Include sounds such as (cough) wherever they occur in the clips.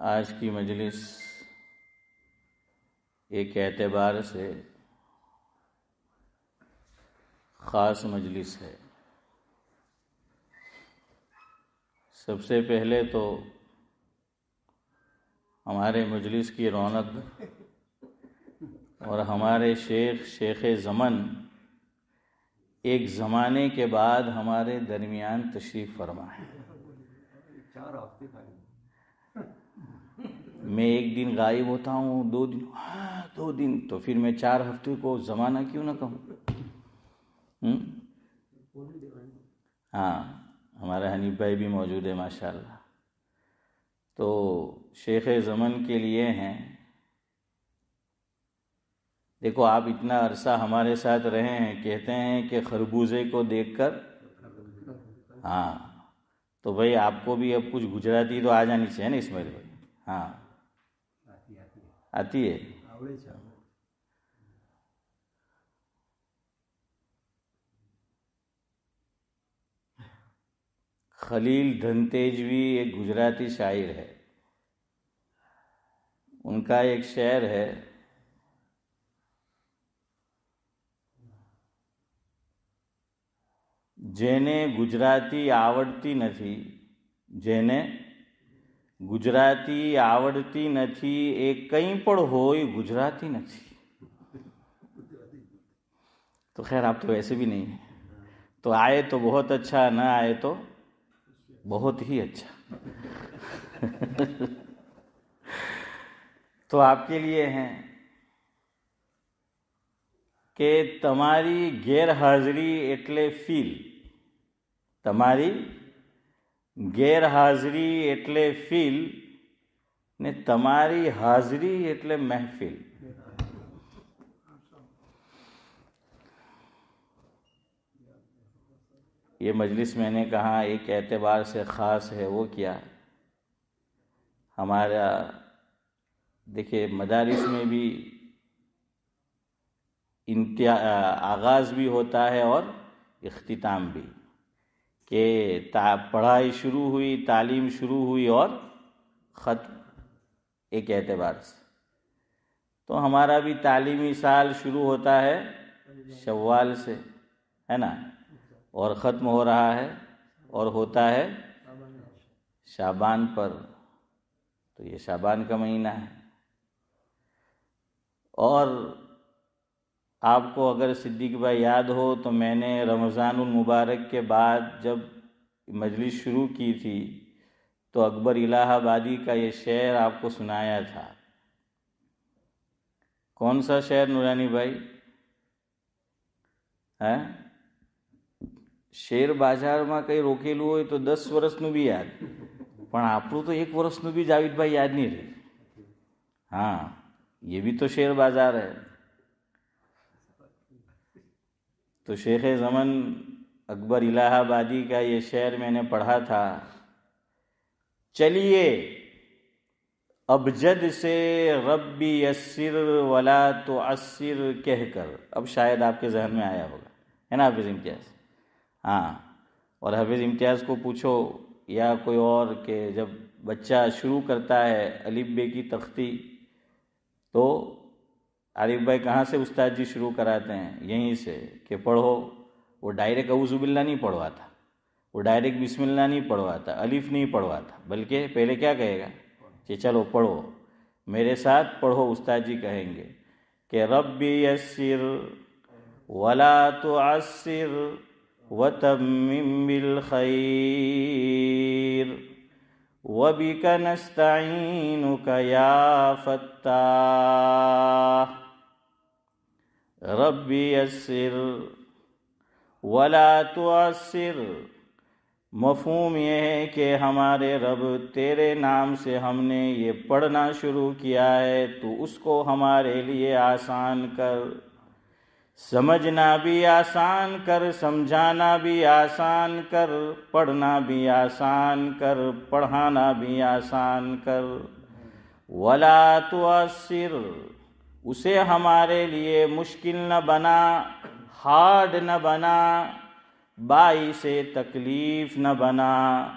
आज की मजलिस एक एतबार से ख़ास मजलिस है। सबसे पहले तो हमारे मजलिस की रौनक और हमारे शेख शेख ज़मन एक ज़माने के बाद हमारे दरमियान तशरीफ़ फरमा है चार हफ़्ते मैं एक दिन गायब होता हूँ, दो दिन हाँ दो दिन। तो फिर मैं चार हफ़्ते को ज़माना क्यों ना कहूँ? हम्म? हाँ हमारा हनीफ भाई भी मौजूद है, माशाल्लाह। तो शेख ज़मन के लिए हैं। देखो, आप इतना अरसा हमारे साथ रहे हैं, कहते हैं कि खरबूजे को देखकर हाँ तो भाई आपको भी अब कुछ गुजराती तो आ जानी चाहिए ना इसमें। भाई हाँ આતી आती है આવડે છે આવડે. खलील धनतेजवी एक गुजराती शायर है उनका एक शेर है જેને ગુજરાતી આવડતી નથી જેને ગુજરાતી આવડતી નથી એ કંઈ પણ હોય ગુજરાતી નથી तो खैर आप तो वैसे भी नहीं है तो आए तो बहुत अच्छा न आए तो बहुत ही अच्छा तो आपके लिए हैं કે તમારી ગેરહાજરી એટલે ફીલ તમારી ગેરહાજરી એટલે ફીલ ને તમારી હાજરી એટલે મહેફિલ ये मजलिस मैंने कहा एक एतबार से ख़ास है वो क्या हमारा देखिए मदारिस में भी इंत्या आगाज़ भी होता है और इख्तिताम भी कि पढ़ाई शुरू हुई, तालीम शुरू हुई और ख़त्म, एक एतबार से। तो हमारा भी तालीमी साल शुरू होता है शवाल से, है ना? और ख़त्म हो रहा है और होता है शाबान पर। तो ये शाबान का महीना है। और आपको अगर सिद्दीक भाई याद हो तो मैंने रमज़ानुल मुबारक के बाद जब मजलिस शुरू की थी तो अकबर इलाहाबादी का ये शेर आपको सुनाया था कौन सा शेर नूरानी भाई है શેર બજારમાં કંઈ રોકેલું હોય તો દસ વર્ષનું બી યાદ પણ આપણું તો એક વર્ષનું બી જાવેદભાઈ યાદ નહીં રહે हाँ ये भी तो शेर बाजार है तो शेख ज़मन अकबर इलाहाबादी का ये शेर मैंने पढ़ा था। चलिए अबजद से रब्बी यसिर वला तो असर कह कर अब शायद आपके जहन में आया होगा। है ना हाफिज़ इम्तियाज़? हाँ और हाफिज़ इम्तियाज़ को पूछो, या कोई और कि जब बच्चा शुरू करता है अलिफ बे की तख्ती तो आरिफ भाई कहाँ से उस्ताद जी शुरू कराते हैं? यहीं से। कि पढ़ो। वो डायरेक्ट अऊज़ुबिल्ला नहीं पढ़वाता वो डायरेक्ट बिस्मिल्ला नहीं पढ़वाता अलिफ नहीं पढ़वाता बल्कि पहले क्या कहेगा? कि चलो पढ़ो। मेरे साथ पढ़ो उस्ताद जी कहेंगे। कि रब्बी यसिर वला तो आसिर वतमिम बिल खैर वबिक नस्तईनुक या फत्ताह। रब्बी यसिर वला तुअसिर मफहूम ये है कि हमारे रब तेरे नाम से हमने ये पढ़ना शुरू किया है तो उसको हमारे लिए आसान कर, समझना भी आसान कर, समझाना भी आसान कर, पढ़ना भी आसान कर, पढ़ाना भी आसान कर। वला तुअसिर उसे हमारे लिए मुश्किल न बना, हार्ड न बना, बाई से तकलीफ़ न बना।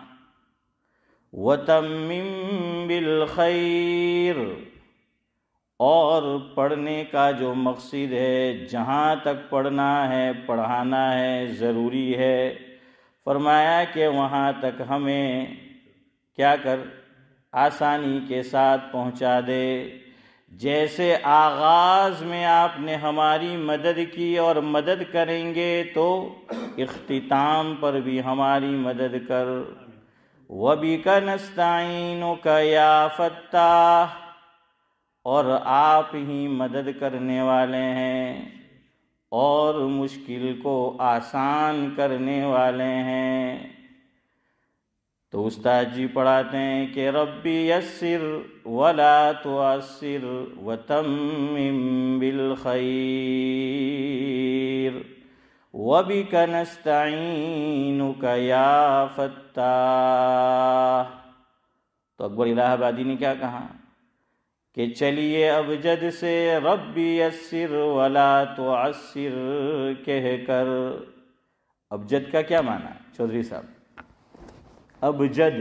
वतमिम बिल खैर, और पढ़ने का जो मकसद है, जहाँ तक पढ़ना है, पढ़ाना है, ज़रूरी है। फरमाया कि वहाँ तक हमें क्या कर, आसानी के साथ पहुँचा दे। जैसे आगाज़ में आपने हमारी मदद की और मदद करेंगे तो इख्तिताम पर भी हमारी मदद कर। वबी का नस्ताइन का या फत्ताह, और आप ही मदद करने वाले हैं और मुश्किल को आसान करने वाले हैं। तो उस्ताद जी पढ़ाते हैं कि रब्बी यसिर वला तो असर वतम बिल खैर वबी का नस्ताइन का या फत्ता तो अकबर इलाहाबादी ने क्या कहा? कि चलिए अब जद से रब्बी यसिर वला तो असर कह कर अब जद का क्या माना? चौधरी साहब अबजद।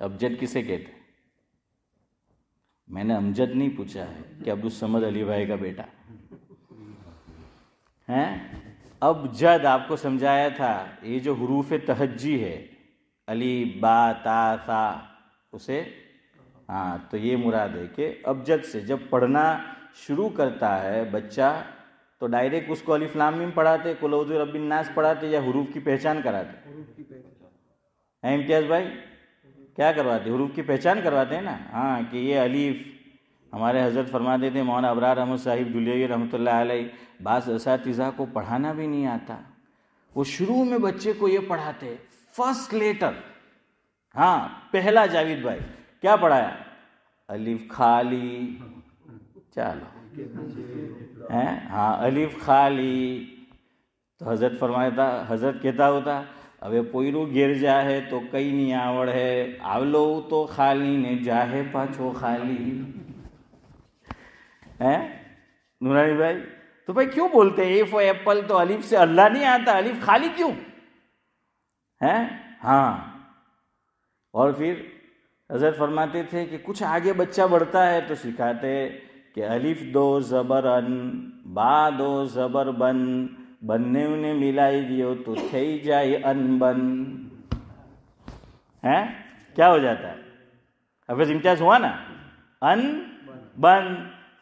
अबजद किसे कहते मैंने अमजद नहीं पूछा है कि अब्दुल समद अली भाई का बेटा। हैं? अबजद, आपको समझाया था, ये जो हरूफ तहजी है, अली, बा, ता, सा, उसे हाँ तो ये मुराद है कि अबजद से जब पढ़ना शुरू करता है बच्चा तो डायरेक्ट उसको अली मीम पढ़ाते कुलौज रबिन नास पढ़ाते या हरूफ की पहचान कराते। हैं इम्तियाज़ भाई? क्या करवाते? हरूफ की पहचान करवाते हैं ना? हाँ कि ये अलीफ हमारे हज़रत फरमा देते मौना अबरार अहमद साहिब दुलिया रहमत बास को पढ़ाना भी नहीं आता। वो शुरू में बच्चे को ये पढ़ाते फ़र्स्ट लेटर हाँ पहला जावेद भाई, क्या पढ़ाया? अलीफ खाली। चलो। हैं? हाँ अलीफ खाली। तो हज़रत फरमाया था, हज़रत कहता होता હવે પોયરું ઘેર જાહે તો કઈ નહીં આવડે આવલો તો ખાલી ને જાહે પાછો ખાલી है नूरानी भाई तो भाई क्यों बोलते हैं ए फॉर एप्पल तो अलीफ से अल्लाह नहीं आता अलीफ खाली क्यों है हाँ और फिर हजरत फरमाते थे कि कुछ आगे बच्चा बढ़ता है तो सिखाते कि अलिफ दो जबर अन बा दो जबर बन બંનેને મિલાઈ दियो तो થઈ जाए अनबन है क्या हो जाता है हफिज इम्तियाज हुआ ना अन बन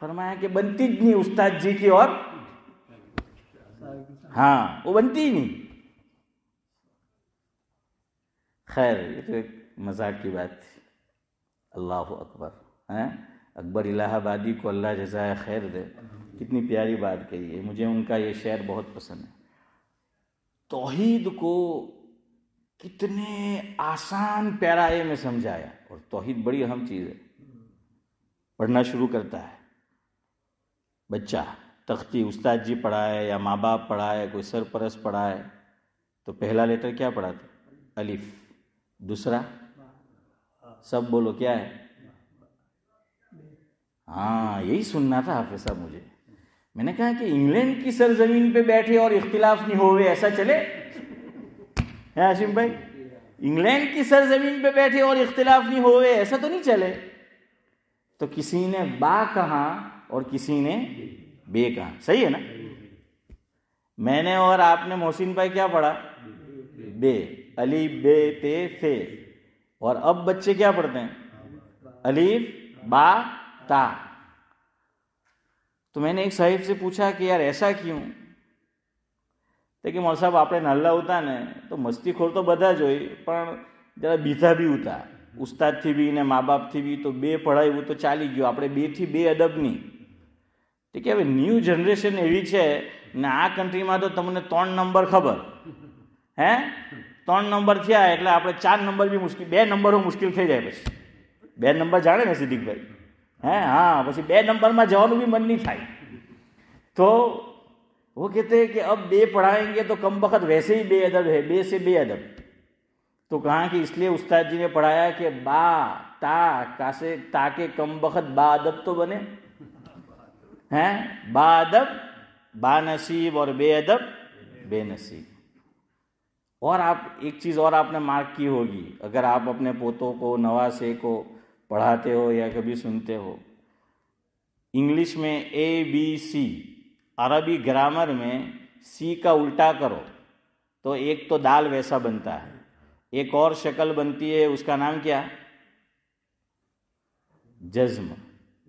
फरमाया कि बनती જ नहीं उस्ताद जी की और हाँ वो बनती ही नहीं खैर ये तो एक मजाक की बात थी अल्लाह अकबर हैं अकबर इलाहाबादी को अल्लाह जजाय खैर दे कितनी प्यारी बात कही है। मुझे उनका ये शेर बहुत पसंद है। तोहीद को कितने आसान पैराए में समझाया। और तोहीद बड़ी अहम चीज़ है। पढ़ना शुरू करता है। बच्चा, तख्ती उस्ताद जी पढ़ाए या माँ बाप पढ़ाए, कोई सरपरस पढ़ाए तो पहला लेटर क्या पढ़ाते अलिफ। दूसरा? सब बोलो, क्या है? हाँ यही सुनना था हाफिज साहब मुझे। मैंने कहा कि इंग्लैंड की सरजमीन पे बैठे और इख्तिलाफ नहीं हो ऐसा चले? है आशिम भाई? इंग्लैंड की सरजमीन पे बैठे और इख्तिलाफ नहीं हो ऐसा तो नहीं चले? तो किसी ने बा कहा और किसी ने बे कहा। सही है ना? मैंने और आपने मोहसिन भाई क्या पढ़ा? बे। अली बे, ते थे और अब बच्चे क्या पढ़ते हैं? अलीफ, बा, ता। તો મેને એક સાહેબ से પૂછા કે યાર ऐसा क्यों તો કે મોલ સાહેબ આપણે નાલ્લા હતા ને તો મસ્તીખોર તો બધા જ હોય પણ જરા બીજા બી હતા ઉસ્તાદથી બી ને મા બાપથી બી તો બે પઢાવ્યું તો ચાલી ગયું આપણે બેથી બે અદબની તો કે હવે ન્યૂ જનરેશન એવી છે ને આ કન્ટ્રીમાં તો તમને ત્રણ નંબર ખબર હે ત્રણ નંબર થયા એટલે આપણે ચાર નંબર બી મુશ્કેલ બે નંબરો મુશ્કેલ થઈ જાય પછી બે નંબર જાણે ને સિદ્દીકભાઈ है हाँ પછી બે નંબરમાં જવાનું भी मन नहीं થાય तो वो कहते हैं कि अब बे पढ़ाएंगे तो कम वक्त वैसे ही बेअदब है बे से बेअदब तो कहा कि इसलिए उस्ताद जी ने पढ़ाया कि बा ता कासे ताके कम वक्त बादब तो बने हैं बादब बानसीब और बेअदब बेनसीब और आप एक चीज़ और आपने मार्क की होगी अगर आप अपने पोतों को नवासे को पढ़ाते हो या कभी सुनते हो इंग्लिश में ए बी सी अरबी ग्रामर में सी का उल्टा करो तो एक तो दाल वैसा बनता है एक और शक्ल बनती है उसका नाम क्या जज्म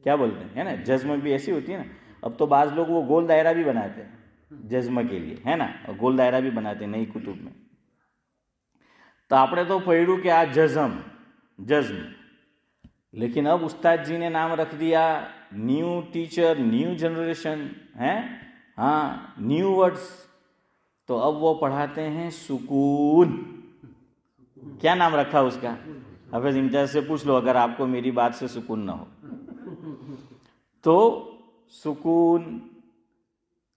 क्या बोलते हैं है ना जज्म भी ऐसी होती है ना अब तो बाज लोग वो गोल दायरा भी बनाते हैं जज्म के लिए है ना और गोल दायरा भी बनाते हैं नई कुतुब में तो आपने तो पढ़ू કે આ જઝમ જઝમ लेकिन अब उस्ताद जी ने नाम रख दिया न्यू टीचर न्यू जनरेशन है? हाँ न्यू वर्ड्स तो अब वो पढ़ाते हैं सुकून। क्या नाम रखा उसका? हफेज इम्तियाज़ से पूछ लो, अगर आपको मेरी बात से सुकून ना हो। तो सुकून।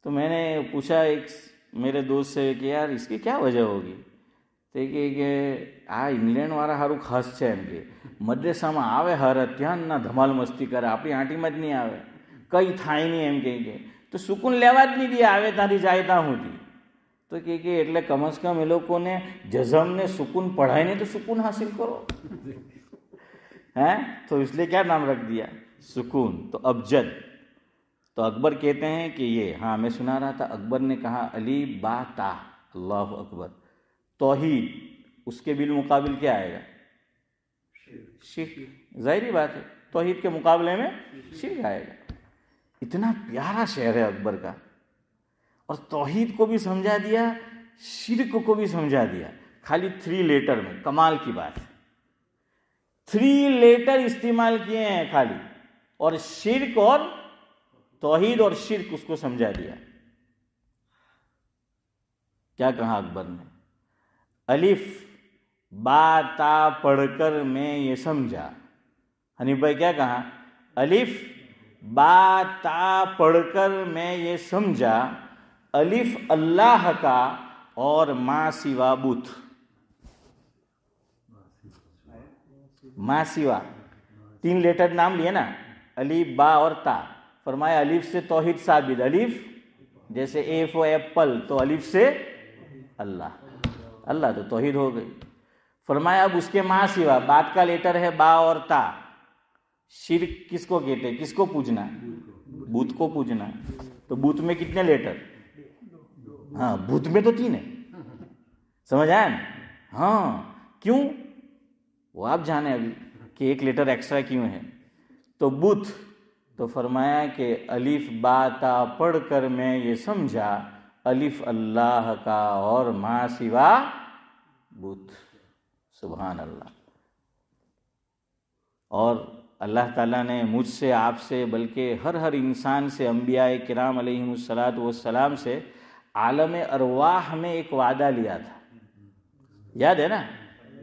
तो मैंने पूछा एक, मेरे दोस्त से कि यार, इसकी क्या वजह होगी? તે કહે કે આ ઇંગ્લેન્ડવાળા સારું ખાસ છે એમ કે મદ્રેસામાં આવે હર ત્યાંના ધમાલ મસ્તી કરે આપણી આંટીમાં જ નહીં આવે કંઈ થાય નહીં એમ કહે કે તો સુકૂન લેવા જ નહીં દે આવે ત્યાંથી જાય ત્યાં સુધી તો કહે કે એટલે કમસ કમ એ લોકોને જઝમને सुकून पढ़ाई तो सुकून हासिल करो हैं तो इसलिए क्या नाम रख दिया सुकून तो अबजद तो अकबर कहते हैं कि ये हाँ मैं सुना रहा था अकबर ने कहा अली बा ता अल्लाह अकबर तोहीद, उसके बिल मुकाबिल क्या आएगा? शिरक ज़ाहिर बात है, तोहीद के मुकाबले में शिरक आएगा। इतना प्यारा शहर है अकबर का। और तोहीद को भी समझा दिया, शिरक को भी समझा दिया। खाली थ्री लेटर में, कमाल की बात है। थ्री लेटर इस्तेमाल किए हैं खाली। और शिरक और तोहीद और शिरक उसको समझा दिया। क्या कहा अकबर ने? अलिफ, बाता पढ़कर मैं ये समझा। हनीफ भाई क्या कहा? अलिफ, बाता पढ़कर मैं ये समझा, अलिफ अल्लाह का और माँ सिवा बुथ माँ सिवा, तीन लेटर नाम लिए ना? अलीफ, बा और ता। फरमाया, अलिफ से तोहिद साबित। अलिफ, जैसे ए फो एप्पल तो अलिफ से अल्लाह। अल्लाह तो तोहिद हो गई। फरमाया, अब उसके माँ सिवा बात का लेटर है बा और ता। शिर किसको कहते किसको पूजना? बूथ को पूजना। तो बूथ में कितने लेटर? हाँ बूथ में तो तीन है। समझ आया ना? हाँ क्यों? वो आप जाने अभी कि एक लेटर एक्स्ट्रा क्यों है। तो बुथ तो फरमाया कि अलिफ बाता पढ़कर मैं ये समझा, अलिफ अल्लाह का और माँ सिवा बुत सुबहान अल्लाह और अल्लाह ताला ने मुझसे, आपसे, बल्कि हर हर इंसान से अम्बिया कराम सलात सलाम से आलम अरवाह में एक वादा लिया था। याद है ना?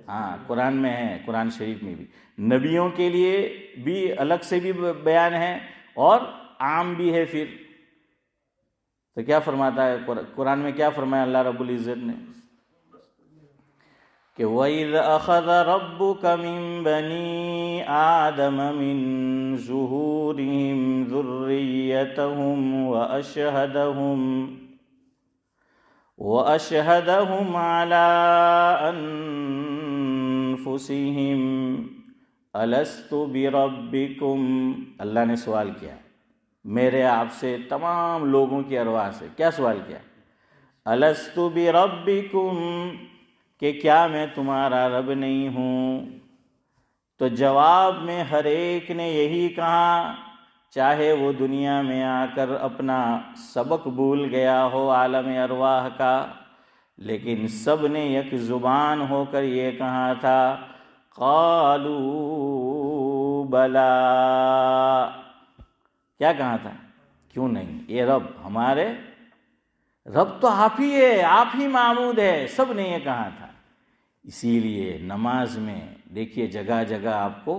हाँ कुरान में है, कुरान शरीफ में भी। नबियों के लिए भी अलग से भी बयान है और आम भी है फिर। तो क्या फरमाता है? कुरान में क्या फरमाया अल्लाह रब्बुल इज़्ज़त ने? कि वैद अखद रब्बु कमिन बनी आदम मिन जुहूरिहिम ज़ुर्रियतहुम व अशहदहुम अशहदहुम अला अनफुसिहिम, अलस्तु बिरब्बिकुम अल्लाह ने सवाल किया, मेरे आपसे तमाम लोगों की अरवा से क्या सवाल किया? अलस्तु भी रबिकुम कि क्या मैं तुम्हारा रब नहीं हूँ? तो जवाब में हर एक ने यही कहा, चाहे वो दुनिया में आकर अपना सबक भूल गया हो आलम अरवाह का, लेकिन सबने एक ज़ुबान होकर ये कहा था, कालू बला। क्या कहा था? क्यों नहीं? ये रब हमारे, रब तो आप ही है, आप ही मामूद है, सबने ये कहा था। इसीलिए नमाज़ में देखिए जगह जगह आपको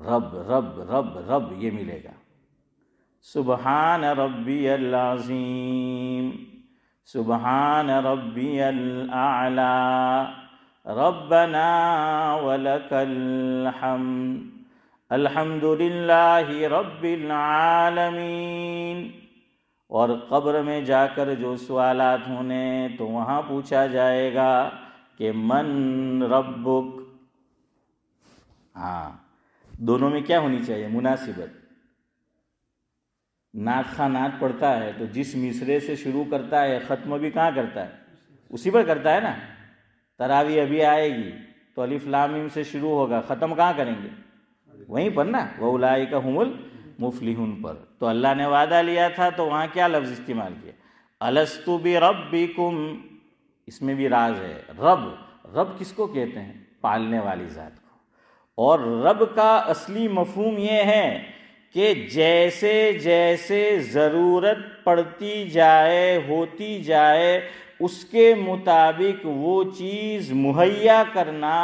रब रब रब रब ये मिलेगा। सुबहान रब्बी अल्लाजीम सुबहान रब्बी अला रब्बना वलकल हम्द, अल्हम्दुलिल्लाहि रब्बिल आलमीन। और कब्र में जाकर जो सवालात होने तो वहाँ पूछा जाएगा कि मन रब्बुक। हाँ दोनों में क्या होनी चाहिए? मुनासिबत। नाथ खा नाथ पढ़ता है तो जिस मिसरे से शुरू करता है, ख़त्म भी कहाँ करता है? उसी पर करता है ना? तरावी अभी आएगी तो अलिफ लामिम से शुरू होगा, ख़त्म कहाँ करेंगे? वहीं पर ना? वह उलाई का हुमुल मुफलिहुन पर। तो अल्लाह ने वादा लिया था तो वहाँ क्या लफ्ज़ इस्तेमाल किया? अलस्तु भी रब इसमें भी राज है। रब रब किसको कहते हैं? पालने वाली ज़ात को। और रब का असली मफहम यह है कि जैसे जैसे ज़रूरत पड़ती जाए, होती जाए, उसके मुताबिक वो चीज़ मुहैया करना,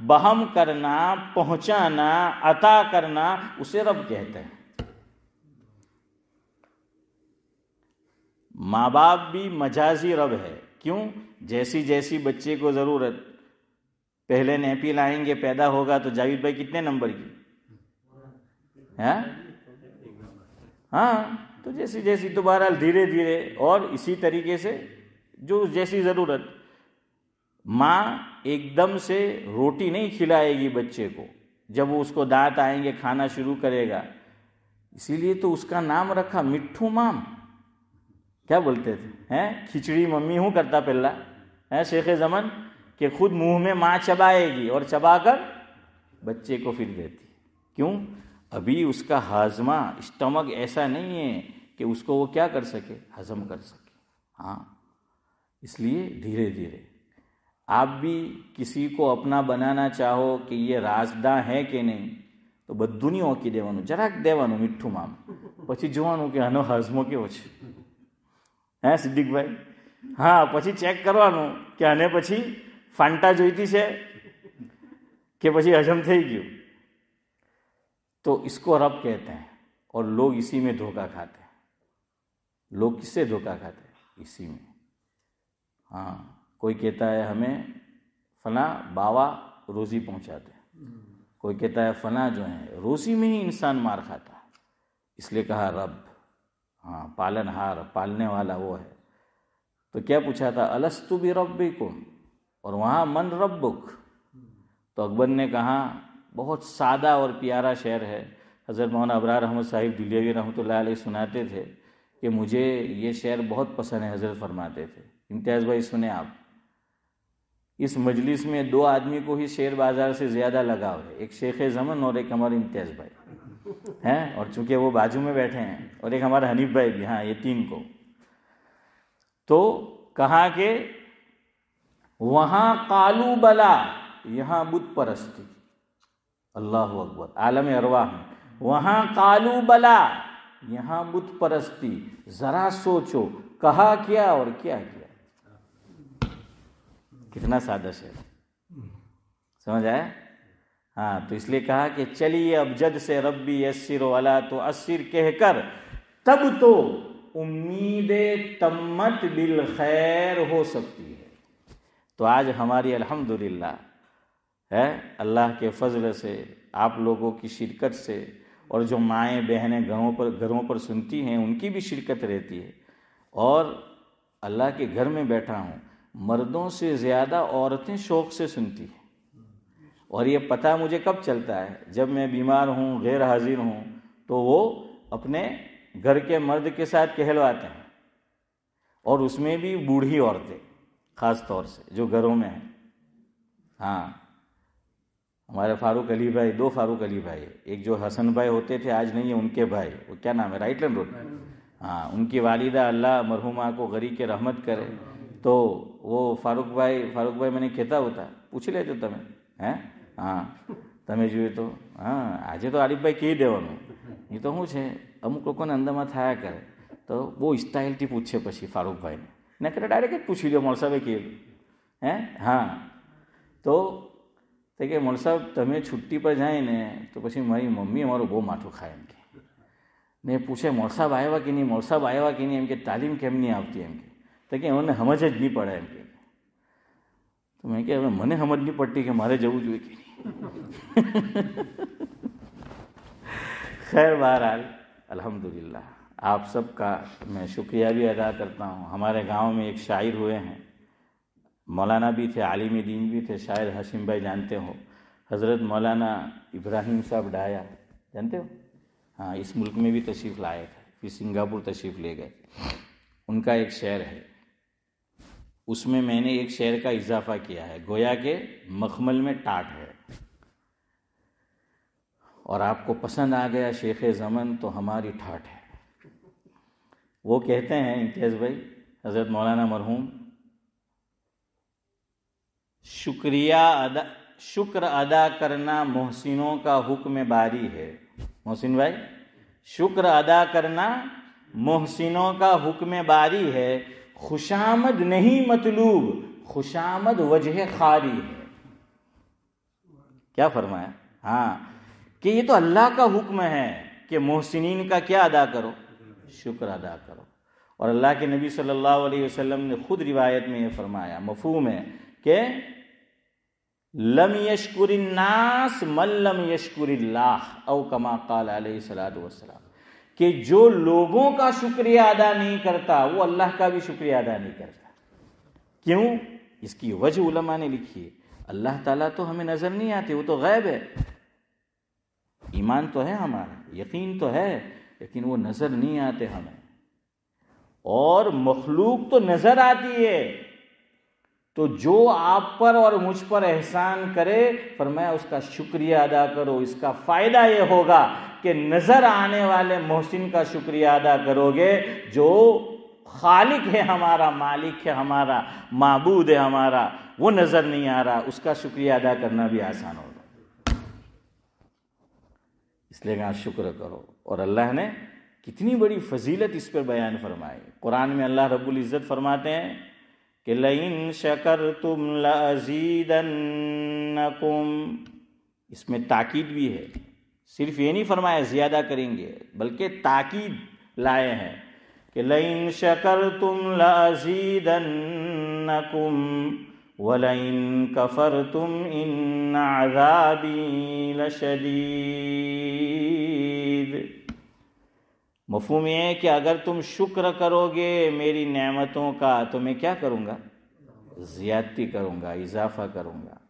बहम करना, पहुंचाना, अता करना, उसे रब कहते हैं। माँ बाप भी मजाजी रब है। क्यों? जैसी जैसी बच्चे को ज़रूरत, पहले नेपी लाएँगे, पैदा होगा तो जावेद भाई कितने नंबर की? है? हाँ तो जैसी जैसी तो बहरहाल धीरे धीरे और इसी तरीके से, जो जैसी ज़रूरत। माँ एकदम से रोटी नहीं खिलाएगी बच्चे को। जब वो उसको दांत आएँगे, खाना शुरू करेगा। इसीलिए तो उसका नाम रखा मिट्ठू माम। क्या बोलते थे हैं खिचड़ी मम्मी हूँ करता पहला है शेख जमन कि खुद मुंह में माँ चबाएगी और चबाकर बच्चे को फिर देती क्यों अभी उसका हाजमा स्टमक ऐसा नहीं है कि उसको वो क्या कर सके हजम कर सके हाँ इसलिए धीरे धीरे आप भी किसी को अपना बनाना चाहो कि ये राजदा है कि नहीं તો બધું નહીં ઓકી દેવાનું જરાક દેવાનું મીઠું મામ પછી જોવાનું કે આનો હાજમો કેવો છે હે સિદ્દિકભાઈ હા પછી ચેક કરવાનું કે આને પછી ફાંટા જોઈતી છે કે પછી હજમ થઈ ગયું तो इसको रब कहते हैं और लोग इसी में धोखा खाते हैं लोग किससे धोखा खाते हैं इसी में हाँ कोई कहता है हमें फला बावा रोज़ी पहुंचाते हैं कोई कहता है फला जो है रोज़ी में ही इंसान मार खाता है इसलिए कहा रब हाँ पालनहार, पालने वाला वो है। तो क्या पूछा था? अलस्तु भी रब्बी को और वहाँ मन रब्बुक। तो अकबर ने कहा, बहुत सादा और प्यारा शहर है। हज़रत मौलाना अबरार अहमद साहिब दिलियावी रहमत सुनाते थे कि मुझे ये शेर बहुत पसंद है, हज़रत फरमाते थे। इम्तियाज़ भाई, सुने आप। इस मजलिस में दो आदमी को ही शेर बाज़ार से ज़्यादा लगाव है। एक शेख जमन और एक हमारे इम्तियाज़ भाई। हैं? और चूँकि वो बाजू में बैठे हैं, और एक हमारा हनीफ भाई भी हाँ ये तीन को। तो कहा कि वहाँ कालू बला, यहाँ बुत परस्ती अल्लाह अकबर, आलम अरवा वहाँ कालू बला, यहाँ बुत परस्ती जरा सोचो, कहा क्या और क्या किया? कितना सादा है। समझ आया? हाँ तो इसलिए कहा कि चलिए अब जद से रब्बी यसिर वाला तो अस्सिर कहकर, तब तो उम्मीद तम्मत बिल खैर हो सकती है। तो आज हमारी अल्हम्दुलिल्लाह, है, अल्लाह के फजल से, आप लोगों की शिरकत से, और जो माएँ बहनें घरों पर घरों पर सुनती हैं, उनकी भी शिरकत रहती है। और अल्लाह के घर में बैठा हूँ, मर्दों से ज़्यादा औरतें शौक़ से सुनती हैं। और ये पता मुझे कब चलता है? जब मैं बीमार हूँ, गैर हाजिर हूँ तो वो अपने घर के मर्द के साथ कहलवाते हैं। और उसमें भी बूढ़ी औरतें, ख़ास तौर से, जो घरों में हैं। हाँ हमारे फारूक अली भाई, दो फारूक अली भाई। एक जो हसन भाई होते थे, आज नहीं है उनके भाई। वो क्या नाम है? राइट लैंड रोड हाँ उनकी वालिदा अल्लाह मरहुमा को गरी के रहमत करे। तो वो फारूक भाई फारूक भाई मैंने कहता होता, पूछ लेते तुम्हें, हैं? હા. તમે જોયું તો, હા, આજે તો આરીફભાઈ કહી દેવાનું. એ તો શું છે, અમુક લોકોને અંદરમાં થયા કરે. તો બહુ સ્ટાઇલથી પૂછે પછી ફારૂકભાઈને. ને કરે ડાયરેક્ટ જ પૂછી લો મળસાભાઈ કે હે? હા. તો તે કે મળસાબ તમે છુટ્ટી પર જાય ને, તો પછી મારી મમ્મી અમારું બહુ માથું ખાય એમ કે ને પૂછે મોરસાબ આવ્યા કે નહીં? મોરસાબ આવ્યા કે નહીં? એમ કે તાલીમ કેમ નહીં આવતી? એમ કે તો કે એમને સમજ જ નહીં પડે. એમ કે તો મેં કે હવે મને સમજ નહીં પડતી કે મારે જવું જોઈએ કે खैर बहरहाल, अल्हम्दुलिल्लाह। आप सबका मैं शुक्रिया भी अदा करता हूँ। हमारे गाँव में एक शायर हुए हैं। मौलाना भी थे, आलिम दीन भी थे, शायर हशीम भाई जानते हो। हज़रत मौलाना इब्राहिम साहब डाया, जानते हो? हाँ इस मुल्क में भी तशरीफ़ लाए थे, फिर सिंगापुर तशरीफ़ ले गए। उनका एक शेर है। उसमें मैंने एक शेर का इजाफा किया है। गोया के मखमल में टाट है। और आपको पसंद आ गया शेख ज़मन तो हमारी ठाट है। वो कहते हैं, इम्तियाज़ भाई, हज़रत मौलाना मरहूम, शुक्रिया अदा, शुक्र अदा करना मोहसिनों का हुक्म बारी है। मोहसिन भाई, शुक्र अदा करना मोहसिनों का हुक्म बारी है। खुशामद नहीं मतलूब, खुशामद वजह खारी है। क्या फरमाया? हाँ कि ये तो अल्लाह का हुक्म है कि मोहसिन का क्या अदा करो? शुक्र अदा करो। और अल्लाह के नबी सल्लल्लाहु अलैहि वसल्लम ने खुद रिवायत में ये फरमाया, मफहूम है कि लम यशकुरन्नास मल्लम यशकुरिल्लाह, औ कमा काल वसलाम कि जो लोगों का शुक्रिया अदा नहीं करता, वो अल्लाह का भी शुक्रिया अदा नहीं करता। क्यों? इसकी वजह उलमा ने लिखी है। अल्लाह ताला तो हमें नज़र नहीं आते, वो तो गैब है। ईमान तो है हमारा, यकीन तो है, लेकिन वो नज़र नहीं आते हमें। और मखलूक तो नज़र आती है। तो जो आप पर और मुझ पर एहसान करे, पर मैं उसका शुक्रिया अदा करो। इसका फ़ायदा ये होगा कि नज़र आने वाले मोहसिन का शुक्रिया अदा करोगे, जो खालिक है हमारा, मालिक है हमारा, मबूद है हमारा, वो नज़र नहीं आ रहा। उसका शुक्रिया अदा करना भी आसान होगा इसलिए कहा, शुक्र करो। और अल्लाह ने कितनी बड़ी फजीलत इस पर बयान फरमाई। कुरान में अल्लाह रब्बुल इज़्ज़त फरमाते हैं कि, लइन शकर तुम लजीदन्नकुम इसमें ताकीद भी है। सिर्फ़ ये नहीं फरमाया, ज़्यादा करेंगे। बल्कि ताकीद लाए हैं कि, लइन शकर तुम लजीदन्नकुम वलइन कफर तुम इन आज़ाबी लशदीद मफहूम ये है कि अगर तुम शुक्र करोगे मेरी नेमतों का तो मैं क्या करूँगा ज़्यादती करूँगा इजाफा करूँगा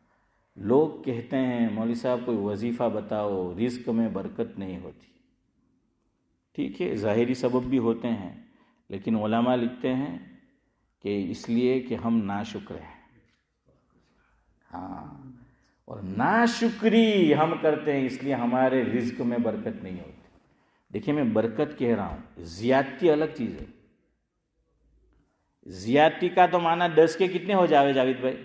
लोग कहते हैं मौली साहब कोई वजीफ़ा बताओ रिस्क में बरकत नहीं होती ठीक है ज़ाहिरी सबब भी होते हैं लेकिन ओलामा लिखते हैं कि इसलिए कि हम नाशुक्र हैं हाँ और नाशुक्री हम करते हैं इसलिए हमारे रिस्क में बरकत नहीं होती देखिए मैं बरकत कह रहा हूं ज्यादती अलग चीज है ज्यादती का तो माना दस के कितने हो जावे जावेद भाई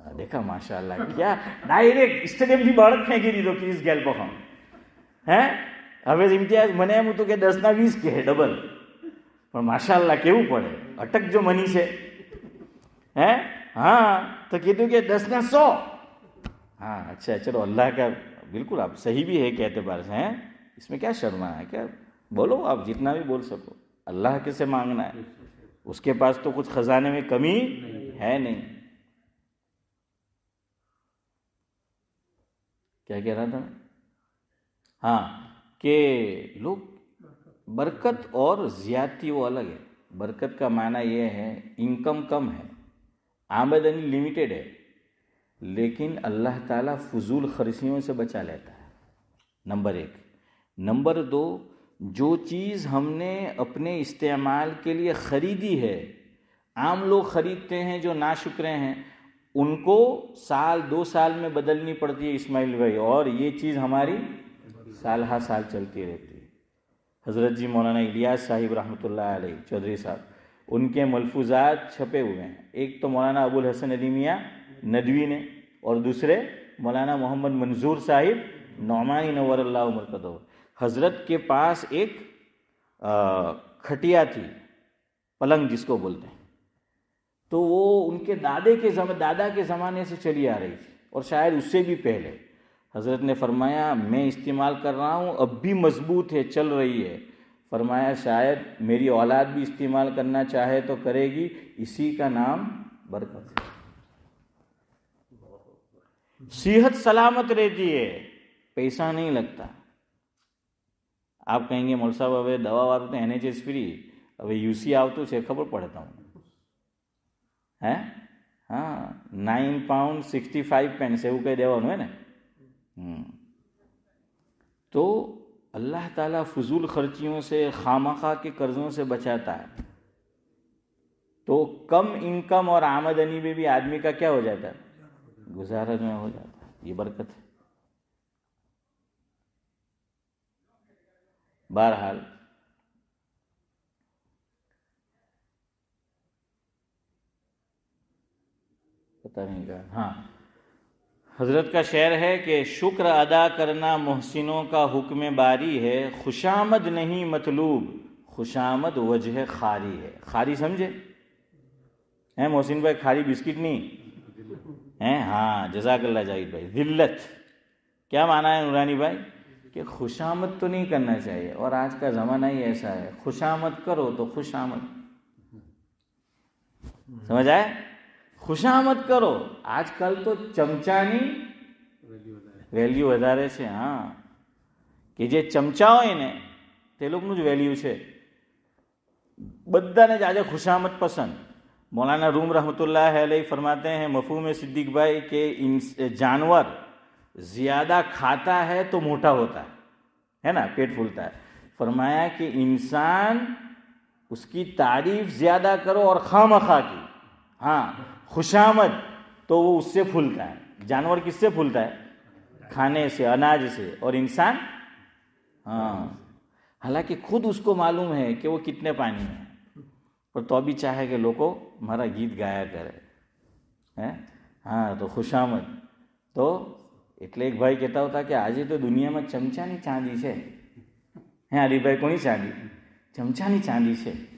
आ, देखा माशाल्लाह क्या डायरेक्ट स्टेडियम की બાળક ફેંકી દીધો ક્રિસ ગેલ પખમ હે હવે ઇમ્તિયાઝ મને એમ હતું કે દસના વીસ કે ડબલ પણ માશાલ્લાહ કેવું પડે અટક જો મની છે હે हाँ तो कीधु कि दस ना सौ। हाँ अच्छा चलो, अल्लाह का, बिल्कुल, आप सही भी है, कहते बार से, हैं? इसमें क्या शर्मा है? क्या, बोलो, आप जितना भी बोल सको। अल्लाह के से मांगना है? उसके पास तो कुछ खजाने में कमी है नहीं। क्या कह रहा था मैं? हाँ कि लोग, बरकत और ज्यादती वो अलग है। बरकत का माना यह है, इनकम कम है। आमदनी लिमिटेड है, लेकिन अल्लाह ताला फजूल खर्चियों से बचा लेता है। नंबर एक। नंबर दो, जो चीज़ हमने अपने इस्तेमाल के लिए ख़रीदी है, आम लोग ख़रीदते हैं जो नाशुक्र हैं, उनको साल, दो साल में बदलनी पड़ती है, इस्माइल भाई, और ये चीज़ हमारी साल हर साल चलती रहती है। हज़रत जी मौलाना इलियास साहिब रहमतुल्लाह अलैह, चौधरी साहब। उनके मलफूजात छपे हुए हैं। एक तो मौलाना अबुल हसन अली मियाँ नदवी ने, और दूसरे मौलाना मोहम्मद मंजूर साहिब नौमानी नवर मरकदो हज़रत के पास एक खटिया थी, पलंग जिसको बोलते हैं। तो वो उनके दादे के जम, दादा के ज़माने से चली आ रही थी, और शायद उससे भी पहले। हज़रत ने फरमाया, मैं इस्तेमाल कर रहा हूँ, अब भी मज़बूत है, चल रही है। फरमाया शायद मेरी औलाद भी इस्तेमाल करना चाहे तो करेगी इसी का नाम बरकत है सेहत सलामत रहती है पैसा नहीं लगता આપ કહેંગે મોલ સાહેબ હવે દવાવાળું તો એનએચએસ ફ્રી હવે યુસી આવતું છે ખબર પડે તમને હે હા nine pound sixty five pence એવું કંઈ દેવાનું હોય ને હમ. अल्लाह ताला फजूल खर्चियों से, खामखा के कर्जों से बचाता है। तो कम इनकम और आमदनी में भी आदमी का क्या हो जाता है? गुजारा जो है हो जाता है। ये बरकत है। बहरहाल, पता नहीं कहा हाँ। हज़रत का शेर है कि शुक्र अदा करना मोहसिनों का हुक्म बारी है, खुशामद नहीं मतलूब, खुशामद वजह खारी है। खारी समझे? हैं मोहसिन भाई, खारी बिस्किट नहीं? हैं? हाँ जजाकल्ला जाहिद भाई दिल्लत क्या माना है नूरानी भाई? कि खुशामद तो नहीं करना चाहिए, और आज का ज़माना ही ऐसा है, खुशामद करो तो खुशामद। समझ आए ખુશામત કરો આજકાલ તો ચમચાની વેલ્યુ વધારે છે હા કે જે ચમચા હોય ને તે લોકોનું જ વેલ્યુ છે બધાને જ આજે ખુશામત પસંદ मौलाना रूम रहमतुल्लाह अलैह फरमाते हैं मफहूम सिद्दीक भाई के इन जानवर ज़्यादा खाता है तो मोटा होता है है ना पेट फूलता है फरमाया कि इंसान उसकी तारीफ ज़्यादा करो और खाम खा की हाँ खुशामद तो वो उससे फूलता है। जानवर किससे फूलता है? खाने से, अनाज से। और इंसान? हाँ। हालाँकि खुद उसको मालूम है कि वो कितने पानी में पर तो भी चाहे कि लोगों हमारा गीत गाया करे। है? हाँ तो खुशामद। તો એટલે એક ભાઈ કહેતા હતા કે આજે તો દુનિયામાં चांदी ચાંદી છે હે હરીભાઈ चांदी? चमचा नहीं चांदी से।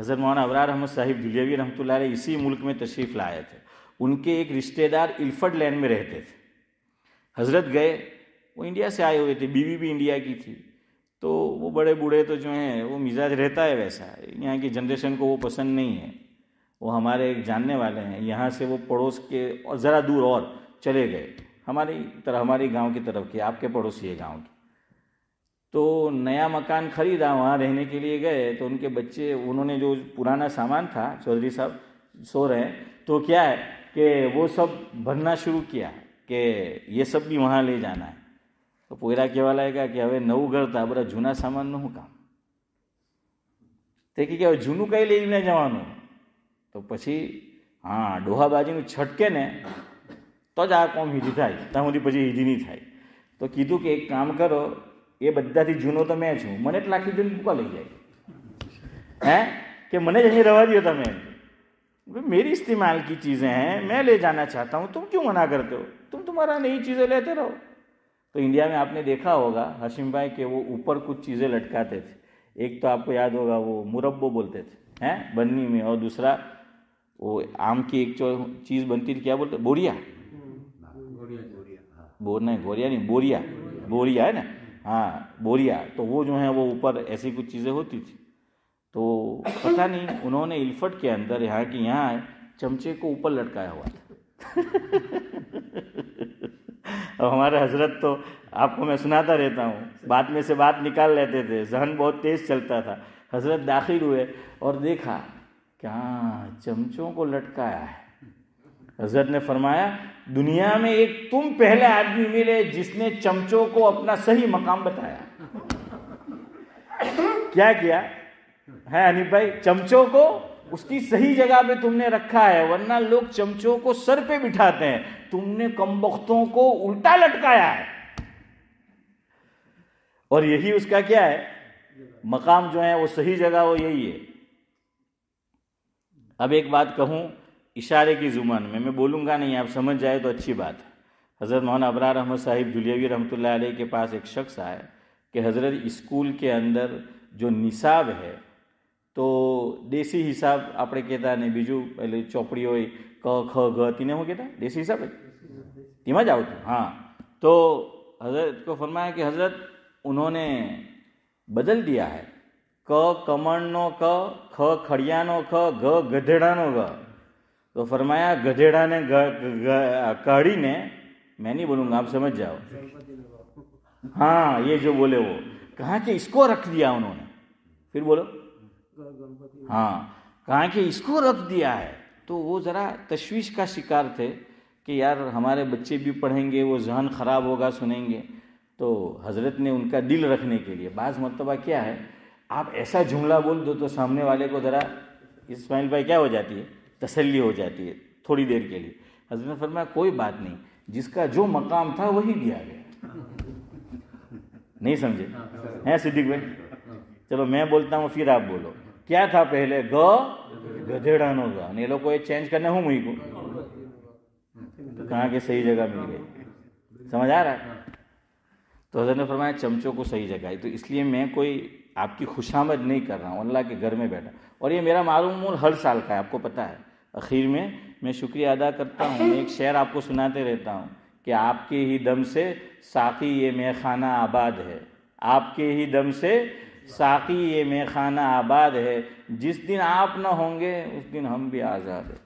हज़रत मौलाना अबरार अहमद साहिब दुलियावी रहमत इसी मुल्क में तशरीफ़ लाए थे। उनके एक रिश्तेदार इल्फर्ड लैंड में रहते थे। हज़रत गए, वो इंडिया से आए हुए थे, बीवी भी इंडिया की थी। तो वो बड़े बूढ़े तो जो हैं, वो मिजाज रहता है वैसा। यहाँ की जनरेशन को वो पसंद नहीं है। वो हमारे एक जानने वाले हैं। यहाँ से वो पड़ोस के और ज़रा दूर और चले गए। हमारी तरह, हमारे गाँव की तरफ़ के, आपके पड़ोसी है गाँव के। तो नया मकान खरीदा वहाँ रहने के लिए गए तो उनके बच्चे उन्होंने जो पुराना सामान था चौधरी साहब सो रहे हैं तो क्या है कि वो सब भरना शुरू किया कि ये सब भी वहाँ ले जाना है તો પોયરા કહેવા લાગ્યા કે હવે નવું ઘર હતા બધા જૂના સામાનનું શું કામ તે કે હવે જૂનું કઈ લઈને જવાનું તો પછી હા ડોહાબાજીનું છટકે ને તો જ આ કોમ હીધી થાય ત્યાં સુધી પછી હીધી નહીં થાય તો કીધું કે એક કામ કરો એ બધાથી જૂનો તો મેં છું મને જ લાખી દઈને મૂકા લઈ જાય हैं कि मैंने यहीं रवा दिया था मैं भाई मेरी इस्तेमाल की चीज़ें हैं मैं ले जाना चाहता हूँ तुम क्यों मना करते हो तुम तुम्हारा नई चीज़ें लेते रहो तो इंडिया में आपने देखा होगा हशीम भाई के वो ऊपर कुछ चीज़ें लटकाते थे एक तो आपको याद होगा वो मुरब्बो बोलते थे हैं बन्नी में और दूसरा वो आम की एक जो चीज़ बनती थी क्या बोलते बोरिया बो नहीं बोरिया नहीं बोरिया बोरिया है ना हाँ बोरिया तो वो जो है, वो ऊपर ऐसी कुछ चीज़ें होती थी। तो पता नहीं, उन्होंने इल्फट के अंदर यहाँ की यहाँ चमचे को ऊपर लटकाया हुआ था। अब हमारे हज़रत तो आपको मैं सुनाता रहता हूँ। बात में से बात निकाल लेते थे। जहन बहुत तेज चलता था। हज़रत दाखिल हुए और देखा, क्या चमचों को लटकाया है। हज़रत ने फरमाया दुनिया में एक तुम पहले आदमी मिले जिसने चमचों को अपना सही मकाम बताया। क्या किया? है अनिप भाई, चमचों को उसकी सही जगह पे तुमने रखा है, वरना लोग चमचों को सर पे बिठाते हैं। तुमने कमबख्तों को उल्टा लटकाया है। और यही उसका क्या है? मकाम जो है वो सही जगह वो यही है। अब एक बात कहूँ इशारे की जुबान में मैं बोलूंगा नहीं आप समझ जाए तो अच्छी बात है हज़रत मौलाना अबरार अहमद साहिब जुलियावी रहमतुल्लाह अलैह के पास एक शख्स आया कि हज़रत स्कूल के अंदर जो નિસાબ है તો દેશી હિસાબ આપણે કહેતા ને બીજું એટલે ચોપડી હોય ક ખ ગ તેને શું કહેતા દેશી હિસાબ તેમાં જ આવતું हाँ तो हजरत को फरमाया कि हजरत उन्होंने बदल दिया है क कमणनो क ख खड़ियानो ख ग गधेड़ानो ग तो फरमाया गधेड़ा ने ग, काढ़ीने मैं नहीं बोलूँगा आप समझ जाओ। हाँ ये जो बोले वो। कहा कि इसको रख दिया उन्होंने। फिर बोलो। हाँ कहा कि इसको रख दिया है। तो वो ज़रा तशवीश का शिकार थे कि यार हमारे बच्चे भी पढ़ेंगे वो जहन ख़राब होगा सुनेंगे। तो हज़रत ने उनका दिल रखने के लिए बाज़ मरतबा क्या है? आप ऐसा जुमला बोल दो तो सामने वाले को ज़रा इस्माइल भाई क्या हो जाती है? तसल्ली हो जाती है, थोड़ी देर के लिए। हज़रत फरमाया, कोई बात नहीं, जिसका जो मकाम था वही दिया गया। नहीं समझे? हैं सिद्दीक भाई? चलो, मैं बोलता हूँ, फिर आप बोलो। क्या था पहले? ग ये लोग ये चेंज करना हूँ मुझे को। तो कहाँ के सही जगह मिल गई? समझ आ रहा है? तो हज़रत ने फरमाया, चमचों को सही जगह तो इसलिए मैं कोई आपकी खुशामद नहीं कर रहा हूँ, अल्लाह के घर में बैठा। और ये मेरा मालूम हर साल का है, आपको पता है। आखिर में मैं शुक्रिया अदा करता हूँ। एक शेर आपको सुनाते रहता हूँ कि आपके ही दम से साकी ये मैं खाना आबाद है। आपके ही दम से साकी ये मैं खाना आबाद है। जिस दिन आप ना होंगे, उस दिन हम भी आज़ाद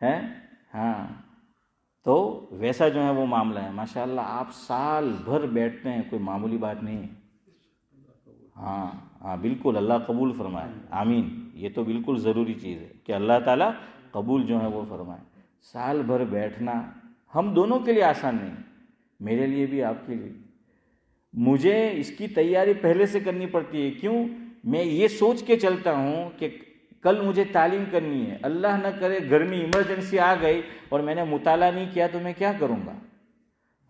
हैं? हाँ। तो वैसा जो है वो मामला है। माशाल्लाह, आप साल भर बैठते हैं, कोई मामूली बात नहीं है। हाँ। हाँ बिल्कुल, अल्लाह कबूल फरमाए। आमीन। ये तो बिल्कुल ज़रूरी चीज़ है। कि अल्लाह ताला कबूल जो है वो फरमाए। साल भर बैठना हम दोनों के लिए आसान नहीं, मेरे लिए भी, आपके लिए। मुझे इसकी तैयारी पहले से करनी पड़ती है। क्यों? मैं ये सोच के चलता हूँ कि कल मुझे तालीम करनी है। अल्लाह न करे घर में इमरजेंसी आ गई और मैंने मुताला नहीं किया तो मैं क्या करूँगा?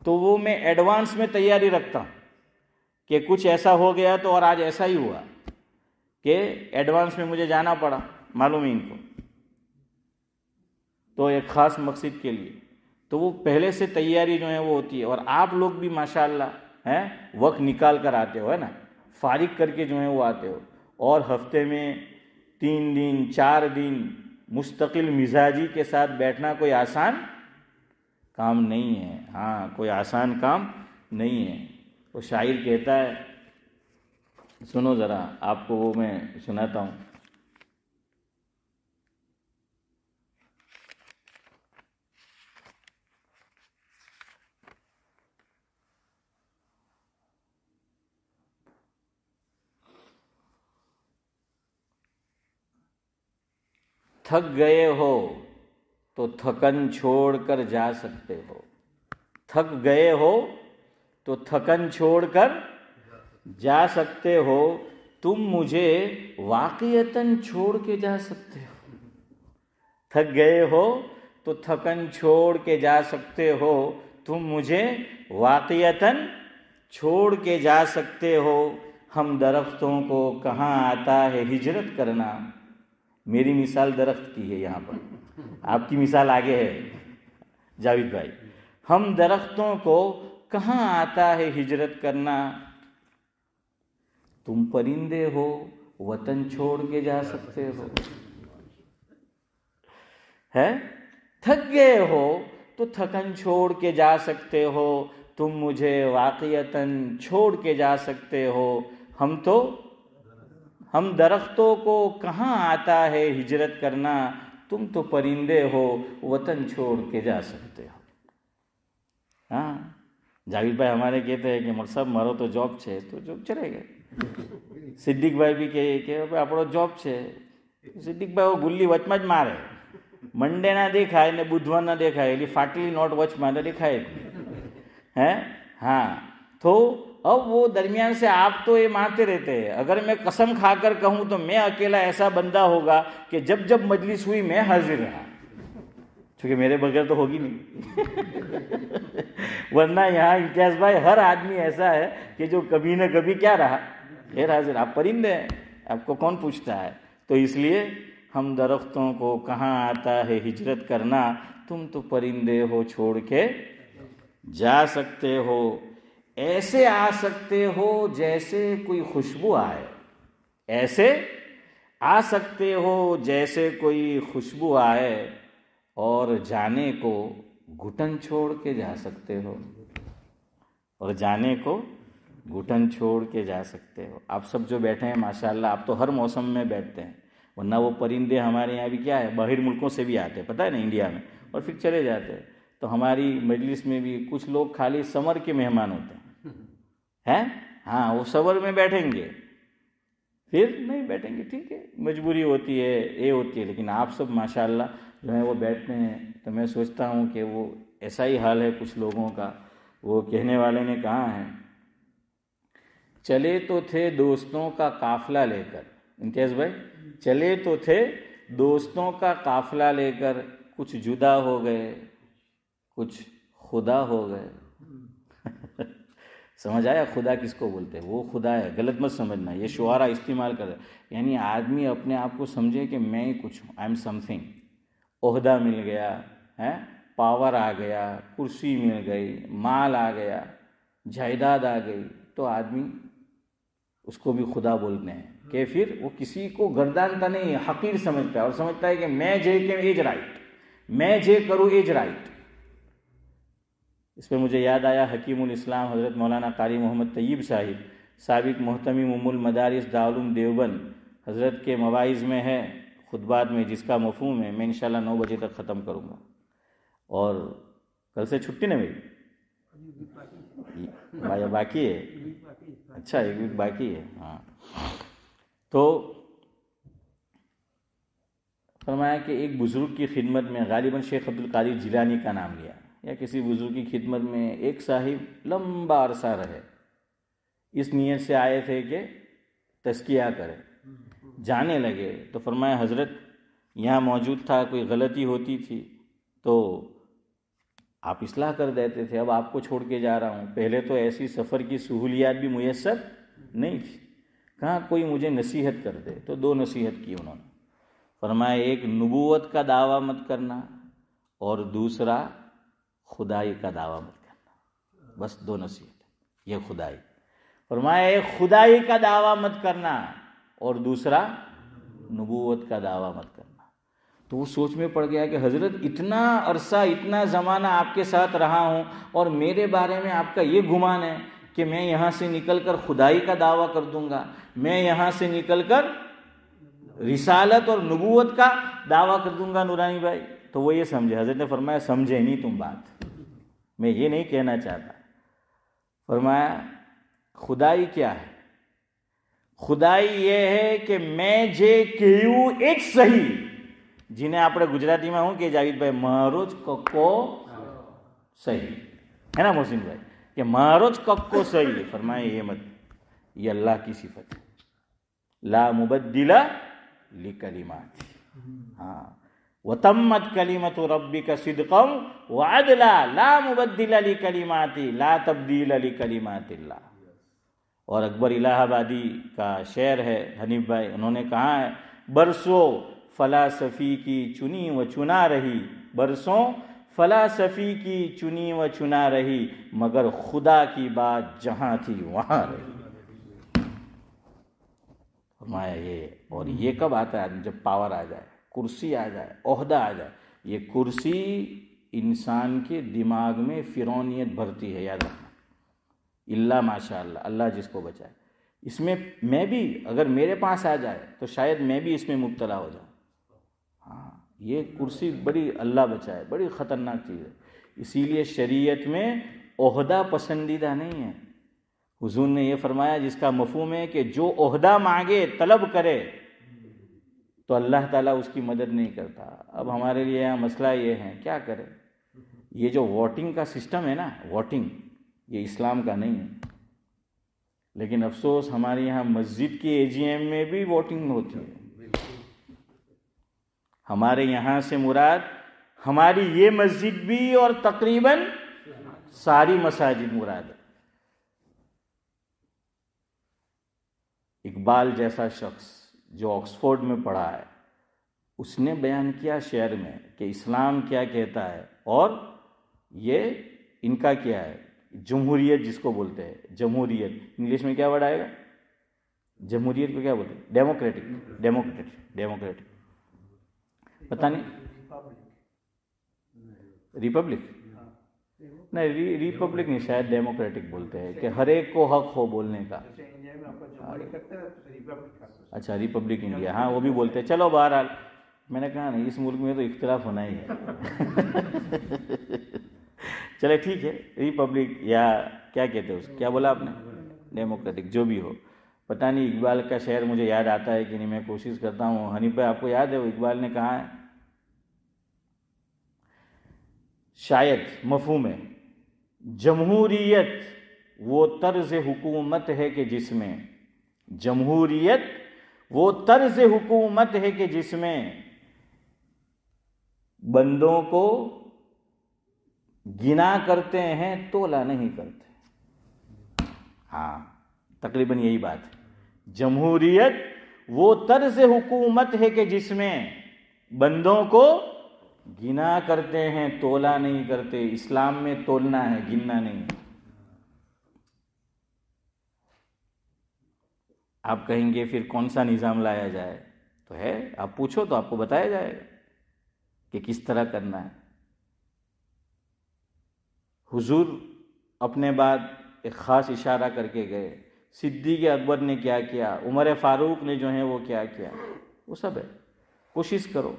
तो वो मैं एडवांस में तैयारी रखता हूँ कि कुछ ऐसा हो गया तो और आज ऐसा ही हुआ कि एडवांस में मुझे जाना पड़ा। मालूम है इनको। तो एक ख़ास मकसद के लिए। तो वो पहले से तैयारी जो है वो होती है। और आप लोग भी माशाल्लाह, हैं, वक्त निकाल कर आते हो, है ना? फारिग करके जो है वो आते हो। और हफ़्ते में तीन दिन, चार दिन मुस्तकिल मिजाजी के साथ बैठना कोई आसान काम नहीं है। हाँ कोई आसान काम नहीं है। वो शायर कहता है, सुनो ज़रा, आपको वो मैं सुनाता हूँ। थक गए हो तो थकन छोड़कर जा सकते हो। थक गए हो तो थकन छोड़कर जा सकते हो। तुम मुझे वाकयतन छोड़ के जा सकते हो। थक गए हो तो थकन छोड़ के जा सकते हो। तुम मुझे वाकयतन छोड़ के जा सकते हो। हम दरख्तों को कहाँ आता है हिजरत करना। मेरी मिसाल दरख्त की है यहाँ पर। आपकी मिसाल आगे है, जावेद भाई। हम दरख्तों को कहाँ आता है हिजरत करना? तुम परिंदे हो, वतन छोड़ के जा सकते हो। है? थक गए हो तो थकन छोड़ के जा सकते हो। तुम मुझे वाकयतन छोड़ के जा सकते हो। हम तो हम दरख्तों को कहाँ आता है हिजरत करना तुम तो परिंदे हो वतन छोड़ के जा सकते हो हाँ જાવીરભાઈ અમારે કહેતા કે સાહેબ મારો તો જોબ છે તો જોબ ચલાઈ ગઈ સિદ્દીકભાઈ બી કહે કે આપણો જોબ છે સિદ્દીકભાઈ ગુલ્લી વચમાં જ મારે મંડેના દેખાય ને બુધવારના દેખાય એટલે फाटली नोट वच मारे दिखाए हैं हाँ तो अब वो दरमियान से आप तो ये मानते रहते हैं। अगर मैं कसम खाकर कहूँ तो मैं अकेला ऐसा बंदा होगा कि जब जब मजलिस हुई मैं हाजिर रहा। क्योंकि मेरे बगैर तो होगी नहीं। (laughs) वरना यहाँ इम्तियाज़ भाई, हर आदमी ऐसा है कि जो कभी न कभी क्या रहा? फिर हाजिर। आप परिंदे हैं। आपको कौन पूछता है? तो इसलिए हम दरख्तों को कहाँ आता है हिजरत करना? तुम तो परिंदे हो, छोड़ के जा सकते हो। ऐसे आ सकते हो जैसे कोई खुशबू आए। ऐसे आ सकते हो जैसे कोई खुशबू आए और जाने को घुटन छोड़ के जा सकते हो। और जाने को घुटन छोड़ के जा सकते हो। आप सब जो बैठे हैं, माशाल्लाह, आप तो हर मौसम में बैठते हैं। वरना वो परिंदे हमारे यहाँ भी क्या है, बाहर मुल्कों से भी आते हैं, पता है ना, इंडिया में, और फिर चले जाते हैं। तो हमारी मजलिस में भी कुछ लोग खाली समर के मेहमान होते हैं। हैं? हाँ वो सबर में बैठेंगे। फिर नहीं बैठेंगे ठीक है। मजबूरी होती है ये होती है लेकिन आप सब माशाल्लाह जो है वो बैठते हैं। तो मैं सोचता हूँ कि वो ऐसा ही हाल है कुछ लोगों का। वो कहने वाले ने कहा है चले तो थे दोस्तों का काफला लेकर। इम्तियाज़ भाई चले तो थे दोस्तों का काफला लेकर कुछ जुदा हो गए कुछ खुदा हो गए। (laughs) समझ आया खुदा किसको बोलते हैं? वो खुदा है गलत मत समझना ये शुआरा इस्तेमाल कर यानी आदमी अपने आप को समझे कि मैं ही कुछ हूँ आई एम समथिंग ओहदा मिल गया है? पावर आ गया कुर्सी मिल गई माल आ गया जायदाद आ गई तो आदमी उसको भी खुदा बोलते हैं कि फिर वो किसी को गर्दानता नहीं है हकीर समझता है और समझता है कि मैं जे के एज राइट। मैं जे करूँ एज राइट। इस पर मुझे याद आया हकीमुल इस्लाम हज़रत मौलाना कारी मोहम्मद तय्यब साहिब, सबक मोहतमी मुमुल मदारिस दारुल देवबंद, हज़रत के मवाइज़ में है खुतबात में जिसका मफहूम है, मैं इंशाल्लाह नौ बजे तक ख़त्म करूँगा। और कल से छुट्टी ना मेरी? बाकी है? अच्छा एक वीक बाकी है हाँ। तो फरमाया कि एक बुज़ुर्ग की खिदमत में गालिबन शेख अब्दुल कादिर जिलानी का नाम लिया। या किसी बुज़ुर्ग की खिदमत में एक साहिब लंबा अरसा रहे। इस नीयत से आए थे कि तस्किया करें। जाने लगे तो फरमाया, हज़रत, यहाँ मौजूद था, कोई गलती होती थी तो आप इसलाह कर देते थे, अब आपको छोड़ के जा रहा हूँ। पहले तो ऐसी सफ़र की सहूलियात भी मैसर नहीं थी। कहाँ कोई मुझे नसीहत कर दे? तो दो नसीहत की उन्होंने। फरमाया, एक नबूवत का दावा मत करना और दूसरा खुदाई का दावा मत करना। बस दो नसीहत ये खुदाई। फरमाया एक खुदाई का दावा मत करना और दूसरा, नबूवत का दावा मत करना। तो वो सोच में पड़ गया कि हज़रत, इतना अरसा, इतना ज़माना आपके साथ रहा हूँ और मेरे बारे में आपका ये गुमान है कि मैं यहाँ से निकलकर खुदाई का दावा कर दूँगा। मैं यहाँ से निकलकर रिसालत और नबूवत का दावा कर दूँगा, नूरानी भाई। तो वो ये समझे हजरत ने फरमाया समझे नहीं तुम बात मैं ये नहीं कहना चाहता फरमाया खुदाई क्या है खुदाई ये है कि मैं જે કહ્યું એ જ સહી જેને આપણે ગુજરાતીમાં શું કે જાવીદભાઈ મારો જ કક્કો સહી है ना मोहसिन भाई कि मारो ज कक्को सही है फरमाए ये मत ये अल्लाह की सिफत है ला मुबद्दिला ली कलिमात हाँ वतम्मत कलीमत रब्बी का सिद्कम वादला ला मुबद्दिल अली कलीमाती ला तब्दील अली कलीमातिल्ला और अकबर इलाहाबादी का शेर है हनीफ भाई उन्होंने कहा है बरसों फलासफ़ी की चुनी व चुना रही बरसों फलासफ़ी की चुनी व चुना रही मगर खुदा की बात जहाँ थी वहाँ रही फरमाया ये और ये कब आता है जब पावर आ जाए कुर्सी आ जाए, ओहदा आ जाए। ये कुर्सी इंसान के दिमाग में फिरौनियत भरती है, याद रखना। इल्ला माशा अल्लाह जिसको बचाए। इसमें मैं भी, अगर मेरे पास आ जाए तो शायद मैं भी इसमें मुबतला हो जाऊँ। हाँ ये कुर्सी बड़ी अल्लाह बचाए, बड़ी ख़तरनाक चीज़ है। इसीलिए शरीयत में ओहदा पसंदीदा नहीं है। हुजूर ने यह फरमाया, जिसका मफहूम है कि जो ओहदा मांगे, तलब करे तो अल्लाह ताला उसकी मदद नहीं करता। अब हमारे लिए यहाँ मसला ये है, क्या करें? ये जो वोटिंग का सिस्टम है ना वोटिंग ये इस्लाम का नहीं है। लेकिन अफसोस, हमारे यहाँ मस्जिद की एजीएम में भी वोटिंग होती है। हमारे यहाँ से मुराद, हमारी ये मस्जिद भी और तकरीबन सारी मसाजिद मुराद है। इकबाल जैसा शख्स जो ऑक्सफोर्ड में पढ़ा है, उसने बयान किया शेयर में कि इस्लाम क्या कहता है और ये इनका क्या है? जमहूरियत जिसको बोलते हैं, जमहूरियत। इंग्लिश में क्या वर्ड आएगा? जमहूरियत को क्या बोलते हैं? डेमोक्रेटिक। Democratic democratic. पता नहीं। रिपब्लिक? नहीं रिपब्लिक नहीं, शायद डेमोक्रेटिक बोलते हैं कि हर एक को हक हो बोलने का। अच्छा रिपब्लिक इंडिया हाँ वो भी बोलते हैं चलो बहरहाल मैंने कहा नहीं इस मुल्क में तो इख्तलाफ होना ही है। (laughs) चले ठीक है रिपब्लिक या क्या कहते हैं उसको? क्या बोला आपने? डेमोक्रेटिक जो भी हो। पता नहीं इकबाल का शहर मुझे याद आता है कि नहीं मैं कोशिश करता हूँ। हनीफ भाई आपको याद है वो इकबाल ने कहा है? शायद मफहूम है जमहूरियत वो तर्ज हुकूमत है कि जिसमें जमहूरियत, वो तर्ज हुकूमत है कि जिसमें बंदों को गिना करते हैं, तोला नहीं करते। हाँ तकरीबन यही बात है। जमहूरियत, वो तर्ज हुकूमत है कि जिसमें बंदों को गिना करते हैं, तोला नहीं करते। इस्लाम में तोलना है, गिनना नहीं। आप कहेंगे, फिर कौन सा निज़ाम लाया जाए? तो है, आप पूछो तो आपको बताया जाएगा कि किस तरह करना है। हुजूर अपने बाद एक ख़ास इशारा करके गए। सिद्दीक अकबर ने क्या किया? उमर फ़ारूक ने जो है वो क्या किया? वो सब है। कोशिश करो,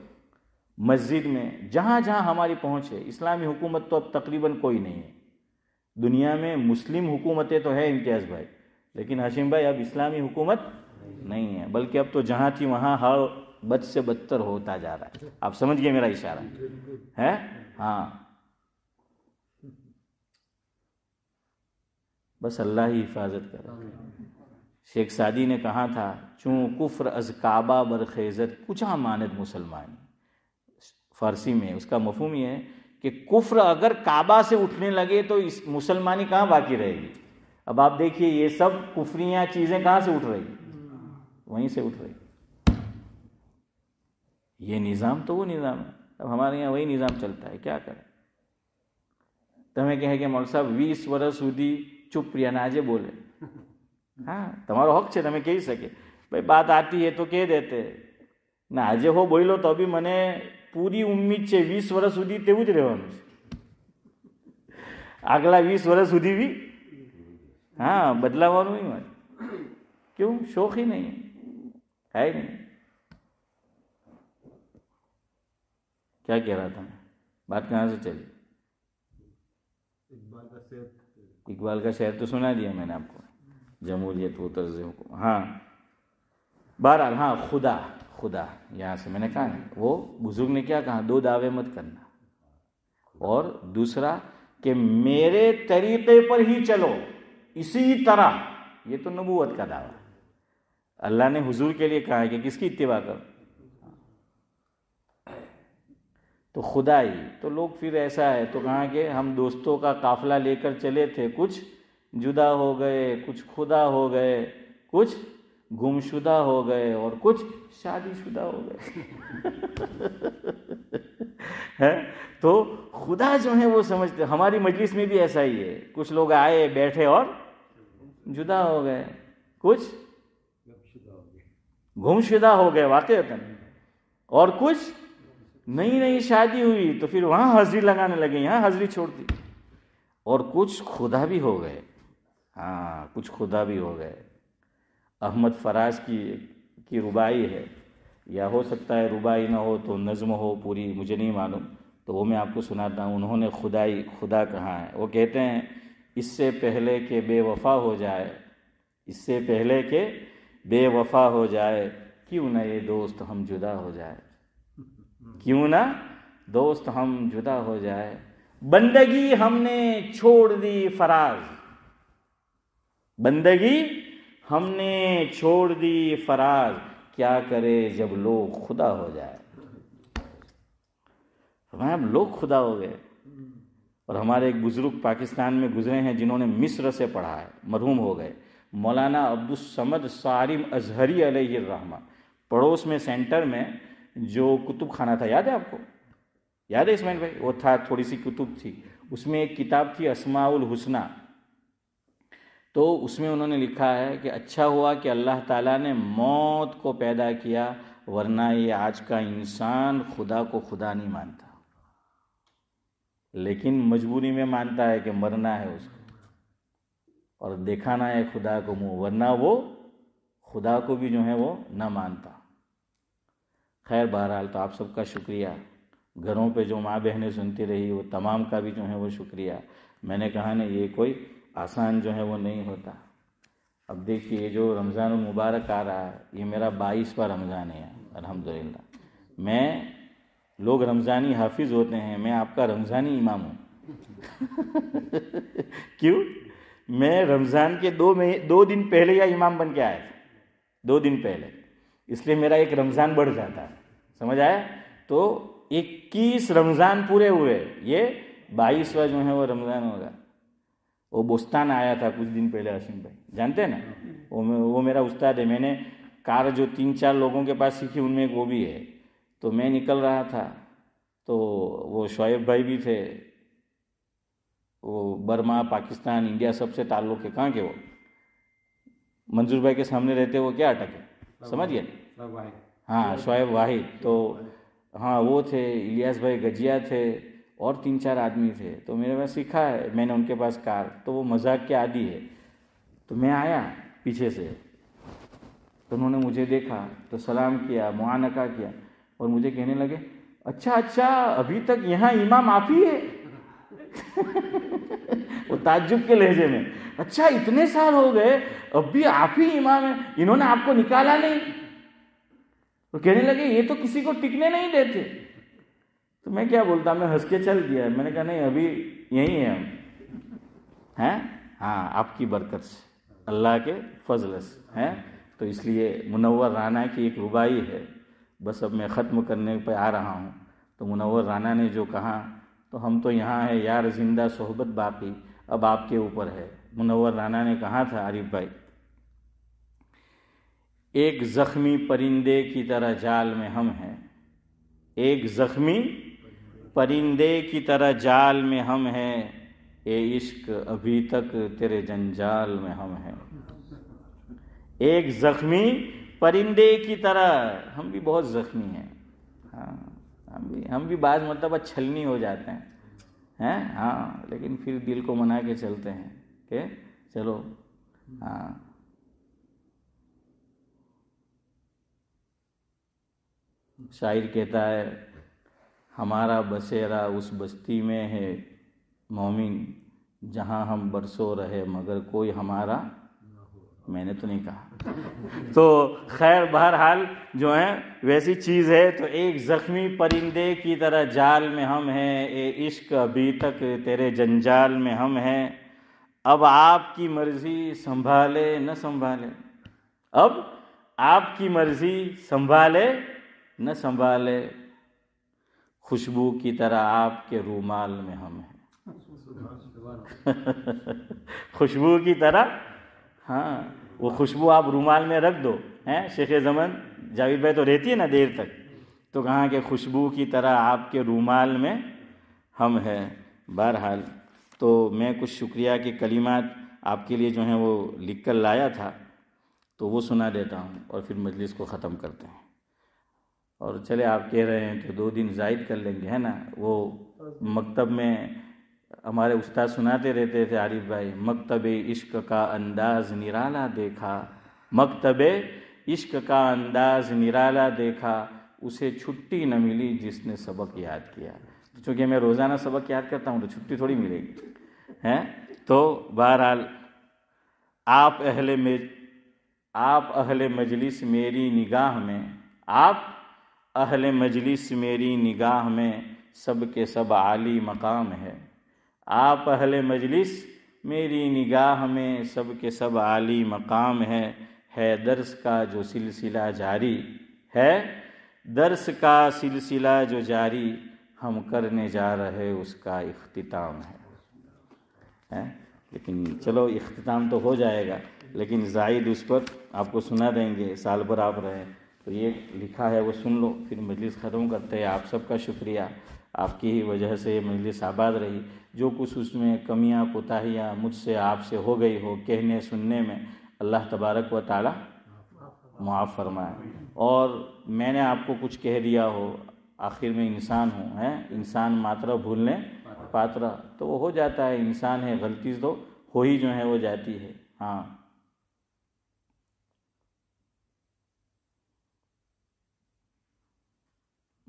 मस्जिद में जहाँ जहाँ हमारी पहुँच है। इस्लामी हुकूमत तो अब तकरीबन कोई नहीं है। दुनिया में मुस्लिम हुकूमतें तो है इम्तियाज़ भाई। लेकिन हशीम भाई, अब इस्लामी हुकूमत नहीं है, बल्कि अब तो जहाँ थी वहाँ हर बद से बदतर होता जा रहा है। आप समझ गए मेरा इशारा? है? हाँ। बस अल्लाह ही हिफाजत कर। शेख सादी ने कहा था, चूँ कुफ्र अज काबा बरखेजत कुछा मानद मुसलमान फारसी में। उसका मफहम ये है कि कुफ्र अगर काबा से उठने लगे तो इस मुसलमानी कहाँ बाकी रहेगी? अब आप देखिए ये सब कुफरियाँ चीज़ें कहाँ से उठ रही वहीं से उठ रही ये निज़ाम तो वो निज़ाम है अब हमारे यहाँ वही निज़ाम चलता है क्या करें તમે કહે કે મોલ સાહેબ વીસ વર્ષ સુધી ચૂપ રહ્યા ને આજે બોલે હા તમારો હક છે તમે કહી શકે ભાઈ બાત આતી હે તો કહી દેતે ને આજે હો બોલ્યો તો બી મને પૂરી ઉમ્મીદ છે વીસ વર્ષ સુધી તેવું જ રહેવાનું છે આગલા વીસ વર્ષ સુધી બી हाँ बदलाવાનું ही मत क्यों? शौक ही नहीं है। ही नहीं। क्या कह रहा था मैं? बात कहाँ से चली? इकबाल का शहर इकबाल का तो सुना दिया मैंने आपको। जमहूरियत हो तर्ज हुकूम हाँ। बहरहाल हाँ खुदा खुदा यहाँ से मैंने कहा ना वो बुज़ुर्ग ने क्या कहा? दो दावे मत करना। और दूसरा कि मेरे तरीके पर ही चलो। इसी तरह, ये तो नबूवत का दावा अल्लाह ने हुजूर के लिए कहा है कि किसकी इतवा करो? तो खुदाई तो लोग फिर ऐसा है तो कहा कि हम दोस्तों का काफिला लेकर चले थे, कुछ जुदा हो गए, कुछ खुदा हो गए, कुछ गुमशुदा हो गए और कुछ शादीशुदा हो गए। (laughs) है? तो खुदा जो है वो समझते, हमारी मजलिस में भी ऐसा ही है, कुछ लोग आए, बैठे और जुदा हो गए। कुछ? गमशुदा हो गए, वाकई और कुछ? नई नई शादी हुई तो फिर वहाँ हाजिरी लगाने लगे, यहाँ हाजिरी छोड़ दी। और कुछ खुदा भी हो गए। हाँ कुछ खुदा भी हो गए। अहमद फराज की की रुबाई है। या हो सकता है रुबाई ना हो तो नज़म हो, पूरी मुझे नहीं मालूम। तो वो मैं आपको सुनाता हूँ, उन्होंने खुदाई, खुदा कहा है? वो कहते हैं इससे पहले के बेवफा हो जाए, इससे पहले के बेवफा हो जाए, क्यों ना ये दोस्त हम जुदा हो जाए? क्यों ना दोस्त हम जुदा हो जाए? बंदगी हमने छोड़ दी फराज। बंदगी हमने छोड़ दी फराज। क्या करे जब लोग खुदा हो जाए? अब लोग खुदा हो गए। और हमारे एक बुज़ुर्ग पाकिस्तान में गुजरे हैं जिन्होंने मिस्र से पढ़ा है, मरहूम हो गए। मौलाना अब्दुलसमद सारिम अजहरी अलहमा पड़ोस में सेंटर में जो कुतुब खाना था, याद है आपको? याद है इसमाइल भाई? वो था थोड़ी सी कुतुब थी। उसमें एक किताब थी, असमाउल हुसना। तो उसमें उन्होंने लिखा है कि अच्छा हुआ कि अल्लाह ताला ने मौत को पैदा किया, वरना ये आज का इंसान खुदा को खुदा नहीं मानता। लेकिन मजबूरी में मानता है कि मरना है उसको। और दिखाना है खुदा को मुँह, वरना वो खुदा को भी जो है वो न मानता। खैर, बहरहाल तो आप सबका शुक्रिया। घरों पे जो माँ बहनें सुनती रही, वो तमाम का भी जो है वो शुक्रिया। मैंने कहा ना ये कोई आसान जो है वो नहीं होता। अब देखिए, ये जो रमज़ान मुबारक आ रहा है, ये मेरा बाईसवा रमज़ान है अलहमदिल्ला मैं लोग रमज़ानी हाफिज़ होते हैं, मैं आपका रमज़ानी इमाम हूँ। (laughs) क्यों? मैं रमज़ान के दो मही, दो दिन पहले या इमाम बन के आया था। दो दिन पहले। इसलिए मेरा एक रमज़ान बढ़ जाता है। समझ आया? तो 21 रमज़ान पूरे हुए। ये बाईसवा जो है वो रमज़ान होगा। वो बोस्तान आया था कुछ दिन पहले असीम भाई। जानते हैं ना? वो वो मेरा उस्ताद है। मैंने कार जो तीन चार लोगों के पास सीखी, उनमें एक वो भी है। तो मैं निकल रहा था तो वो शोएब भाई भी थे वो बर्मा पाकिस्तान इंडिया सबसे ताल्लुक है कहाँ के वो? मंजूर भाई के सामने रहते वो क्या अटके समझ गए? सब हाँ शोएब वाहिद। तो हाँ वो थे इलियास भाई गजिया थे और तीन चार आदमी थे। तो मेरे पास सीखा है मैंने उनके पास कार तो वो मज़ाक के आदि है। तो मैं आया पीछे से तो उन्होंने मुझे देखा तो सलाम किया मुआनका किया। और मुझे कहने लगे अच्छा अच्छा अभी तक यहाँ इमाम आप ही है? (laughs) वो ताज्जुब के लहजे में अच्छा इतने साल हो गए, अब भी आप ही इमाम है, इन्होंने आपको निकाला नहीं? तो कहने लगे, ये तो किसी को टिकने नहीं देते। तो मैं क्या बोलता, मैं हंस के चल दिया। मैंने कहा, नहीं, अभी यही है हम। हैं? हाँ आपकी बरकत से। अल्लाह के फजल से, हैं? तो इसलिए मुनव्वर राना की एक रुबाई है। बस अब मैं ख़त्म करने पर आ रहा हूँ। तो मुनवर राना ने जो कहा तो हम तो यहाँ है, यार ज़िंदा सोहबत बाकी अब आपके ऊपर है। मुनवर राना ने कहा था, आरिफ भाई, एक ज़ख्मी परिंदे की तरह जाल में हम हैं। एक ज़ख्मी परिंदे की तरह जाल में हम हैं। ए इश्क अभी तक तेरे जंजाल में हम हैं। एक ज़ख्मी परिंदे की तरह हम भी बहुत ज़ख्मी हैं। हाँ हम भी हम भी बाज मतलब छलनी हो जाते हैं। हैं? हाँ लेकिन फिर दिल को मना के चलते हैं के चलो हाँ। शायर कहता है, हमारा बसेरा उस बस्ती में है, मोमिन, जहाँ हम बरसों रहे, मगर कोई हमारा मैंने तो नहीं कहा। तो खैर, बहरहाल, जो है, वैसी चीज़ है तो एक ज़ख्मी परिंदे की तरह जाल में हम हैं, ए इश्क अभी तक तेरे जंजाल में हम हैं। अब आपकी मर्ज़ी संभाले, न संभाले। अब आपकी मर्ज़ी संभाले, न संभाले। खुशबू की तरह आपके रूमाल में हम हैं। (laughs) खुशबू की तरह हाँ वो खुशबू आप रूमाल में रख दो, हैं? शेख जमन, जावेद भाई तो रहती है ना देर तक। तो कहाँ के खुशबू की तरह आपके रूमाल में हम हैं, बहरहाल। तो मैं कुछ शुक्रिया के कलिमात आपके लिए जो हैं वो लिख कर लाया था। तो वो सुना देता हूँ और फिर मजलिस को ख़त्म करते हैं। और चले, आप कह रहे हैं तो दो दिन जायद कर लेंगे, है ना? वो मकतब में हमारे उस्ताद सुनाते रहते थे, आरिफ भाई, मकतब इश्क का अंदाज निराला देखा। मकतब इश्क का अंदाज निराला देखा, उसे छुट्टी न मिली जिसने सबक याद किया। चूँकि मैं रोज़ाना सबक याद करता हूँ तो छुट्टी थोड़ी मिलेगी, हैं? तो बहरहाल, आप अहले में आप अहले मजलिस मेरी निगाह में, आप अहले मजलिस मेरी निगाह में, सब के सब आली मकाम है। आप अहले मजलिस, मेरी निगाह में सब के सब आली मकाम है है दर्स का जो सिलसिला जारी है, दर्स का सिलसिला जो जारी हम करने जा रहे उसका इख्तिताम है। हैं? लेकिन चलो, इख्तिताम तो हो जाएगा, लेकिन जायद उस पर आपको सुना देंगे, साल भर आप रहे तो ये लिखा है वो सुन लो, फिर मजलिस ख़त्म करते हैं। आप सबका शुक्रिया। आपकी ही वजह से मजलिस आबाद रही। जो कुछ उसमें कमियाँ कोताहियाँ मुझसे आपसे हो गई हो कहने सुनने में, अल्लाह तबारक व ताला मुआफ़ फरमाए। और मैंने आपको कुछ कह दिया हो, आखिर में इंसान हूँ, हैं? इंसान मात्रा भूलने पात्र। तो वो हो जाता है, इंसान है, गलती तो हो ही जो है, वो जाती है। हाँ।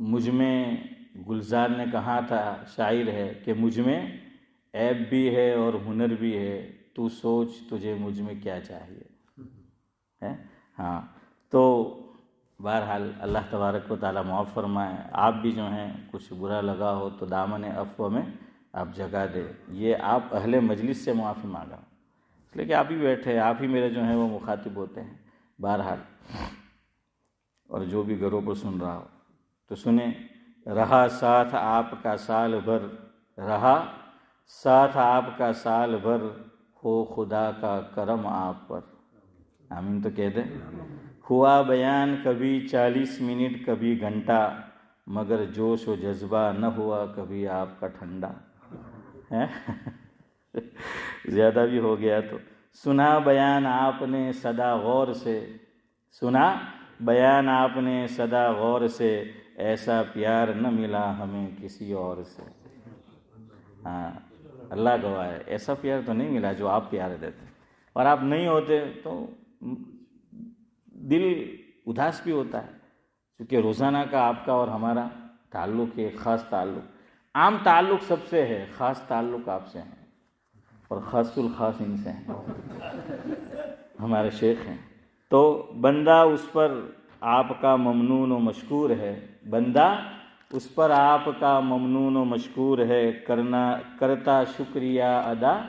मुझमें गुलजार ने कहा था शायर है कि मुझमें ऐब भी है और हुनर भी है, तू सोच तुझे मुझमें क्या चाहिए? है? हाँ। तो बहरहाल अल्लाह तबारक को ताला मुआफ़ फरमाए। आप भी जो हैं, कुछ बुरा लगा हो तो दामन अफवा में आप जगा दे। ये आप अहले मजलिस से मुआफ़ी मांगा इसलिए कि आप ही बैठे आप ही मेरे जो हैं वो मुखातिब होते हैं। बहरहाल, और जो भी घरों पर सुन रहा हो तो सुने। रहा साथ आपका साल भर, रहा साथ आपका साल भर हो खुदा का करम आप पर। आमीन तो कह दे। हुआ बयान कभी चालीस मिनट, कभी घंटा, मगर जोश व जज्बा न हुआ कभी आपका ठंडा। है? ज़्यादा भी हो गया तो। सुना बयान आपने सदा गौर से, सुना बयान आपने सदा गौर से ऐसा प्यार न मिला हमें किसी और से। हाँ अल्लाह गवाह है। ऐसा प्यार तो नहीं मिला जो आप प्यार देते। और आप नहीं होते तो दिल उदास भी होता है, क्योंकि रोज़ाना का आपका और हमारा ताल्लुक़ है, ख़ास ताल्लुक़। आम ताल्लुक़ सबसे है, ख़ास ताल्लुक़ आपसे है। और ख़ासुल ख़ास इनसे हैं। हमारे शेख हैं। तो बंदा उस पर आपका ममनून व मशकूर है बंदा, उस पर आपका ममनून मशकूर है, करना, करता शुक्रिया अदा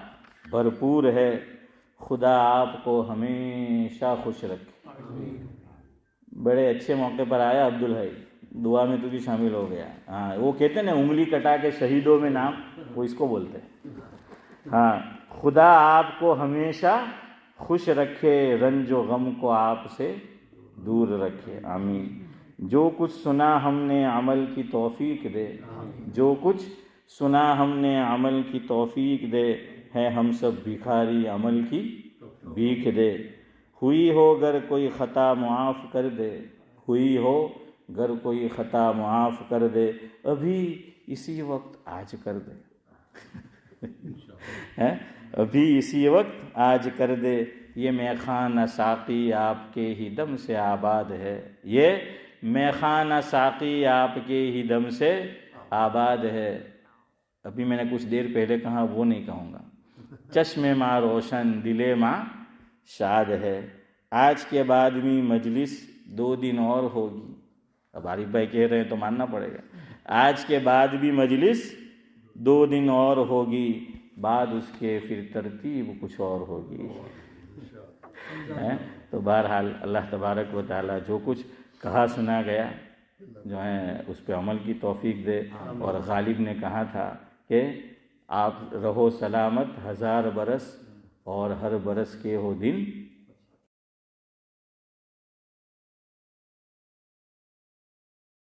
भरपूर है। खुदा आपको हमेशा खुश रखे। बड़े अच्छे मौके पर आया अब्दुल है दुआ में तू भी शामिल हो गया। हाँ वो कहते ना, उंगली कटा के शहीदों में नाम, वो इसको बोलते हैं। हाँ खुदा आपको हमेशा खुश रखे, रंजो गम को आपसे दूर रखे। आमीन। जो कुछ सुना हमने अमल की तौफीक दे जो कुछ सुना हमने अमल की तौफीक दे है हम सब भिखारी अमल की भीख दे। हुई हो अगर कोई ख़ता मुआफ़ कर दे हुई हो अगर कोई ख़ता मुआफ़ कर दे अभी इसी वक्त आज कर दे। है? अभी इसी वक्त आज कर दे। ये मैखाना साकी आपके ही दम से आबाद है। ये मैखाना साकी आपके ही दम से आबाद है। अभी मैंने कुछ देर पहले कहा वो नहीं कहूँगा। चश्मे माँ रोशन दिले माँ शाद है। आज के बाद भी मजलिस दो दिन और होगी। अब आरिफ भाई कह रहे हैं तो मानना पड़ेगा। आज के बाद भी मजलिस दो दिन और होगी। बाद उसके फिर तरतीब कुछ और होगी। है? तो बहरहाल अल्लाह तबारक व ताली जो कुछ कहा सुना गया जो है उस पर अमल की तोफीक दे। और गालिब ने कहा था कि आप रहो सलामत हज़ार बरस और हर बरस के हो दिन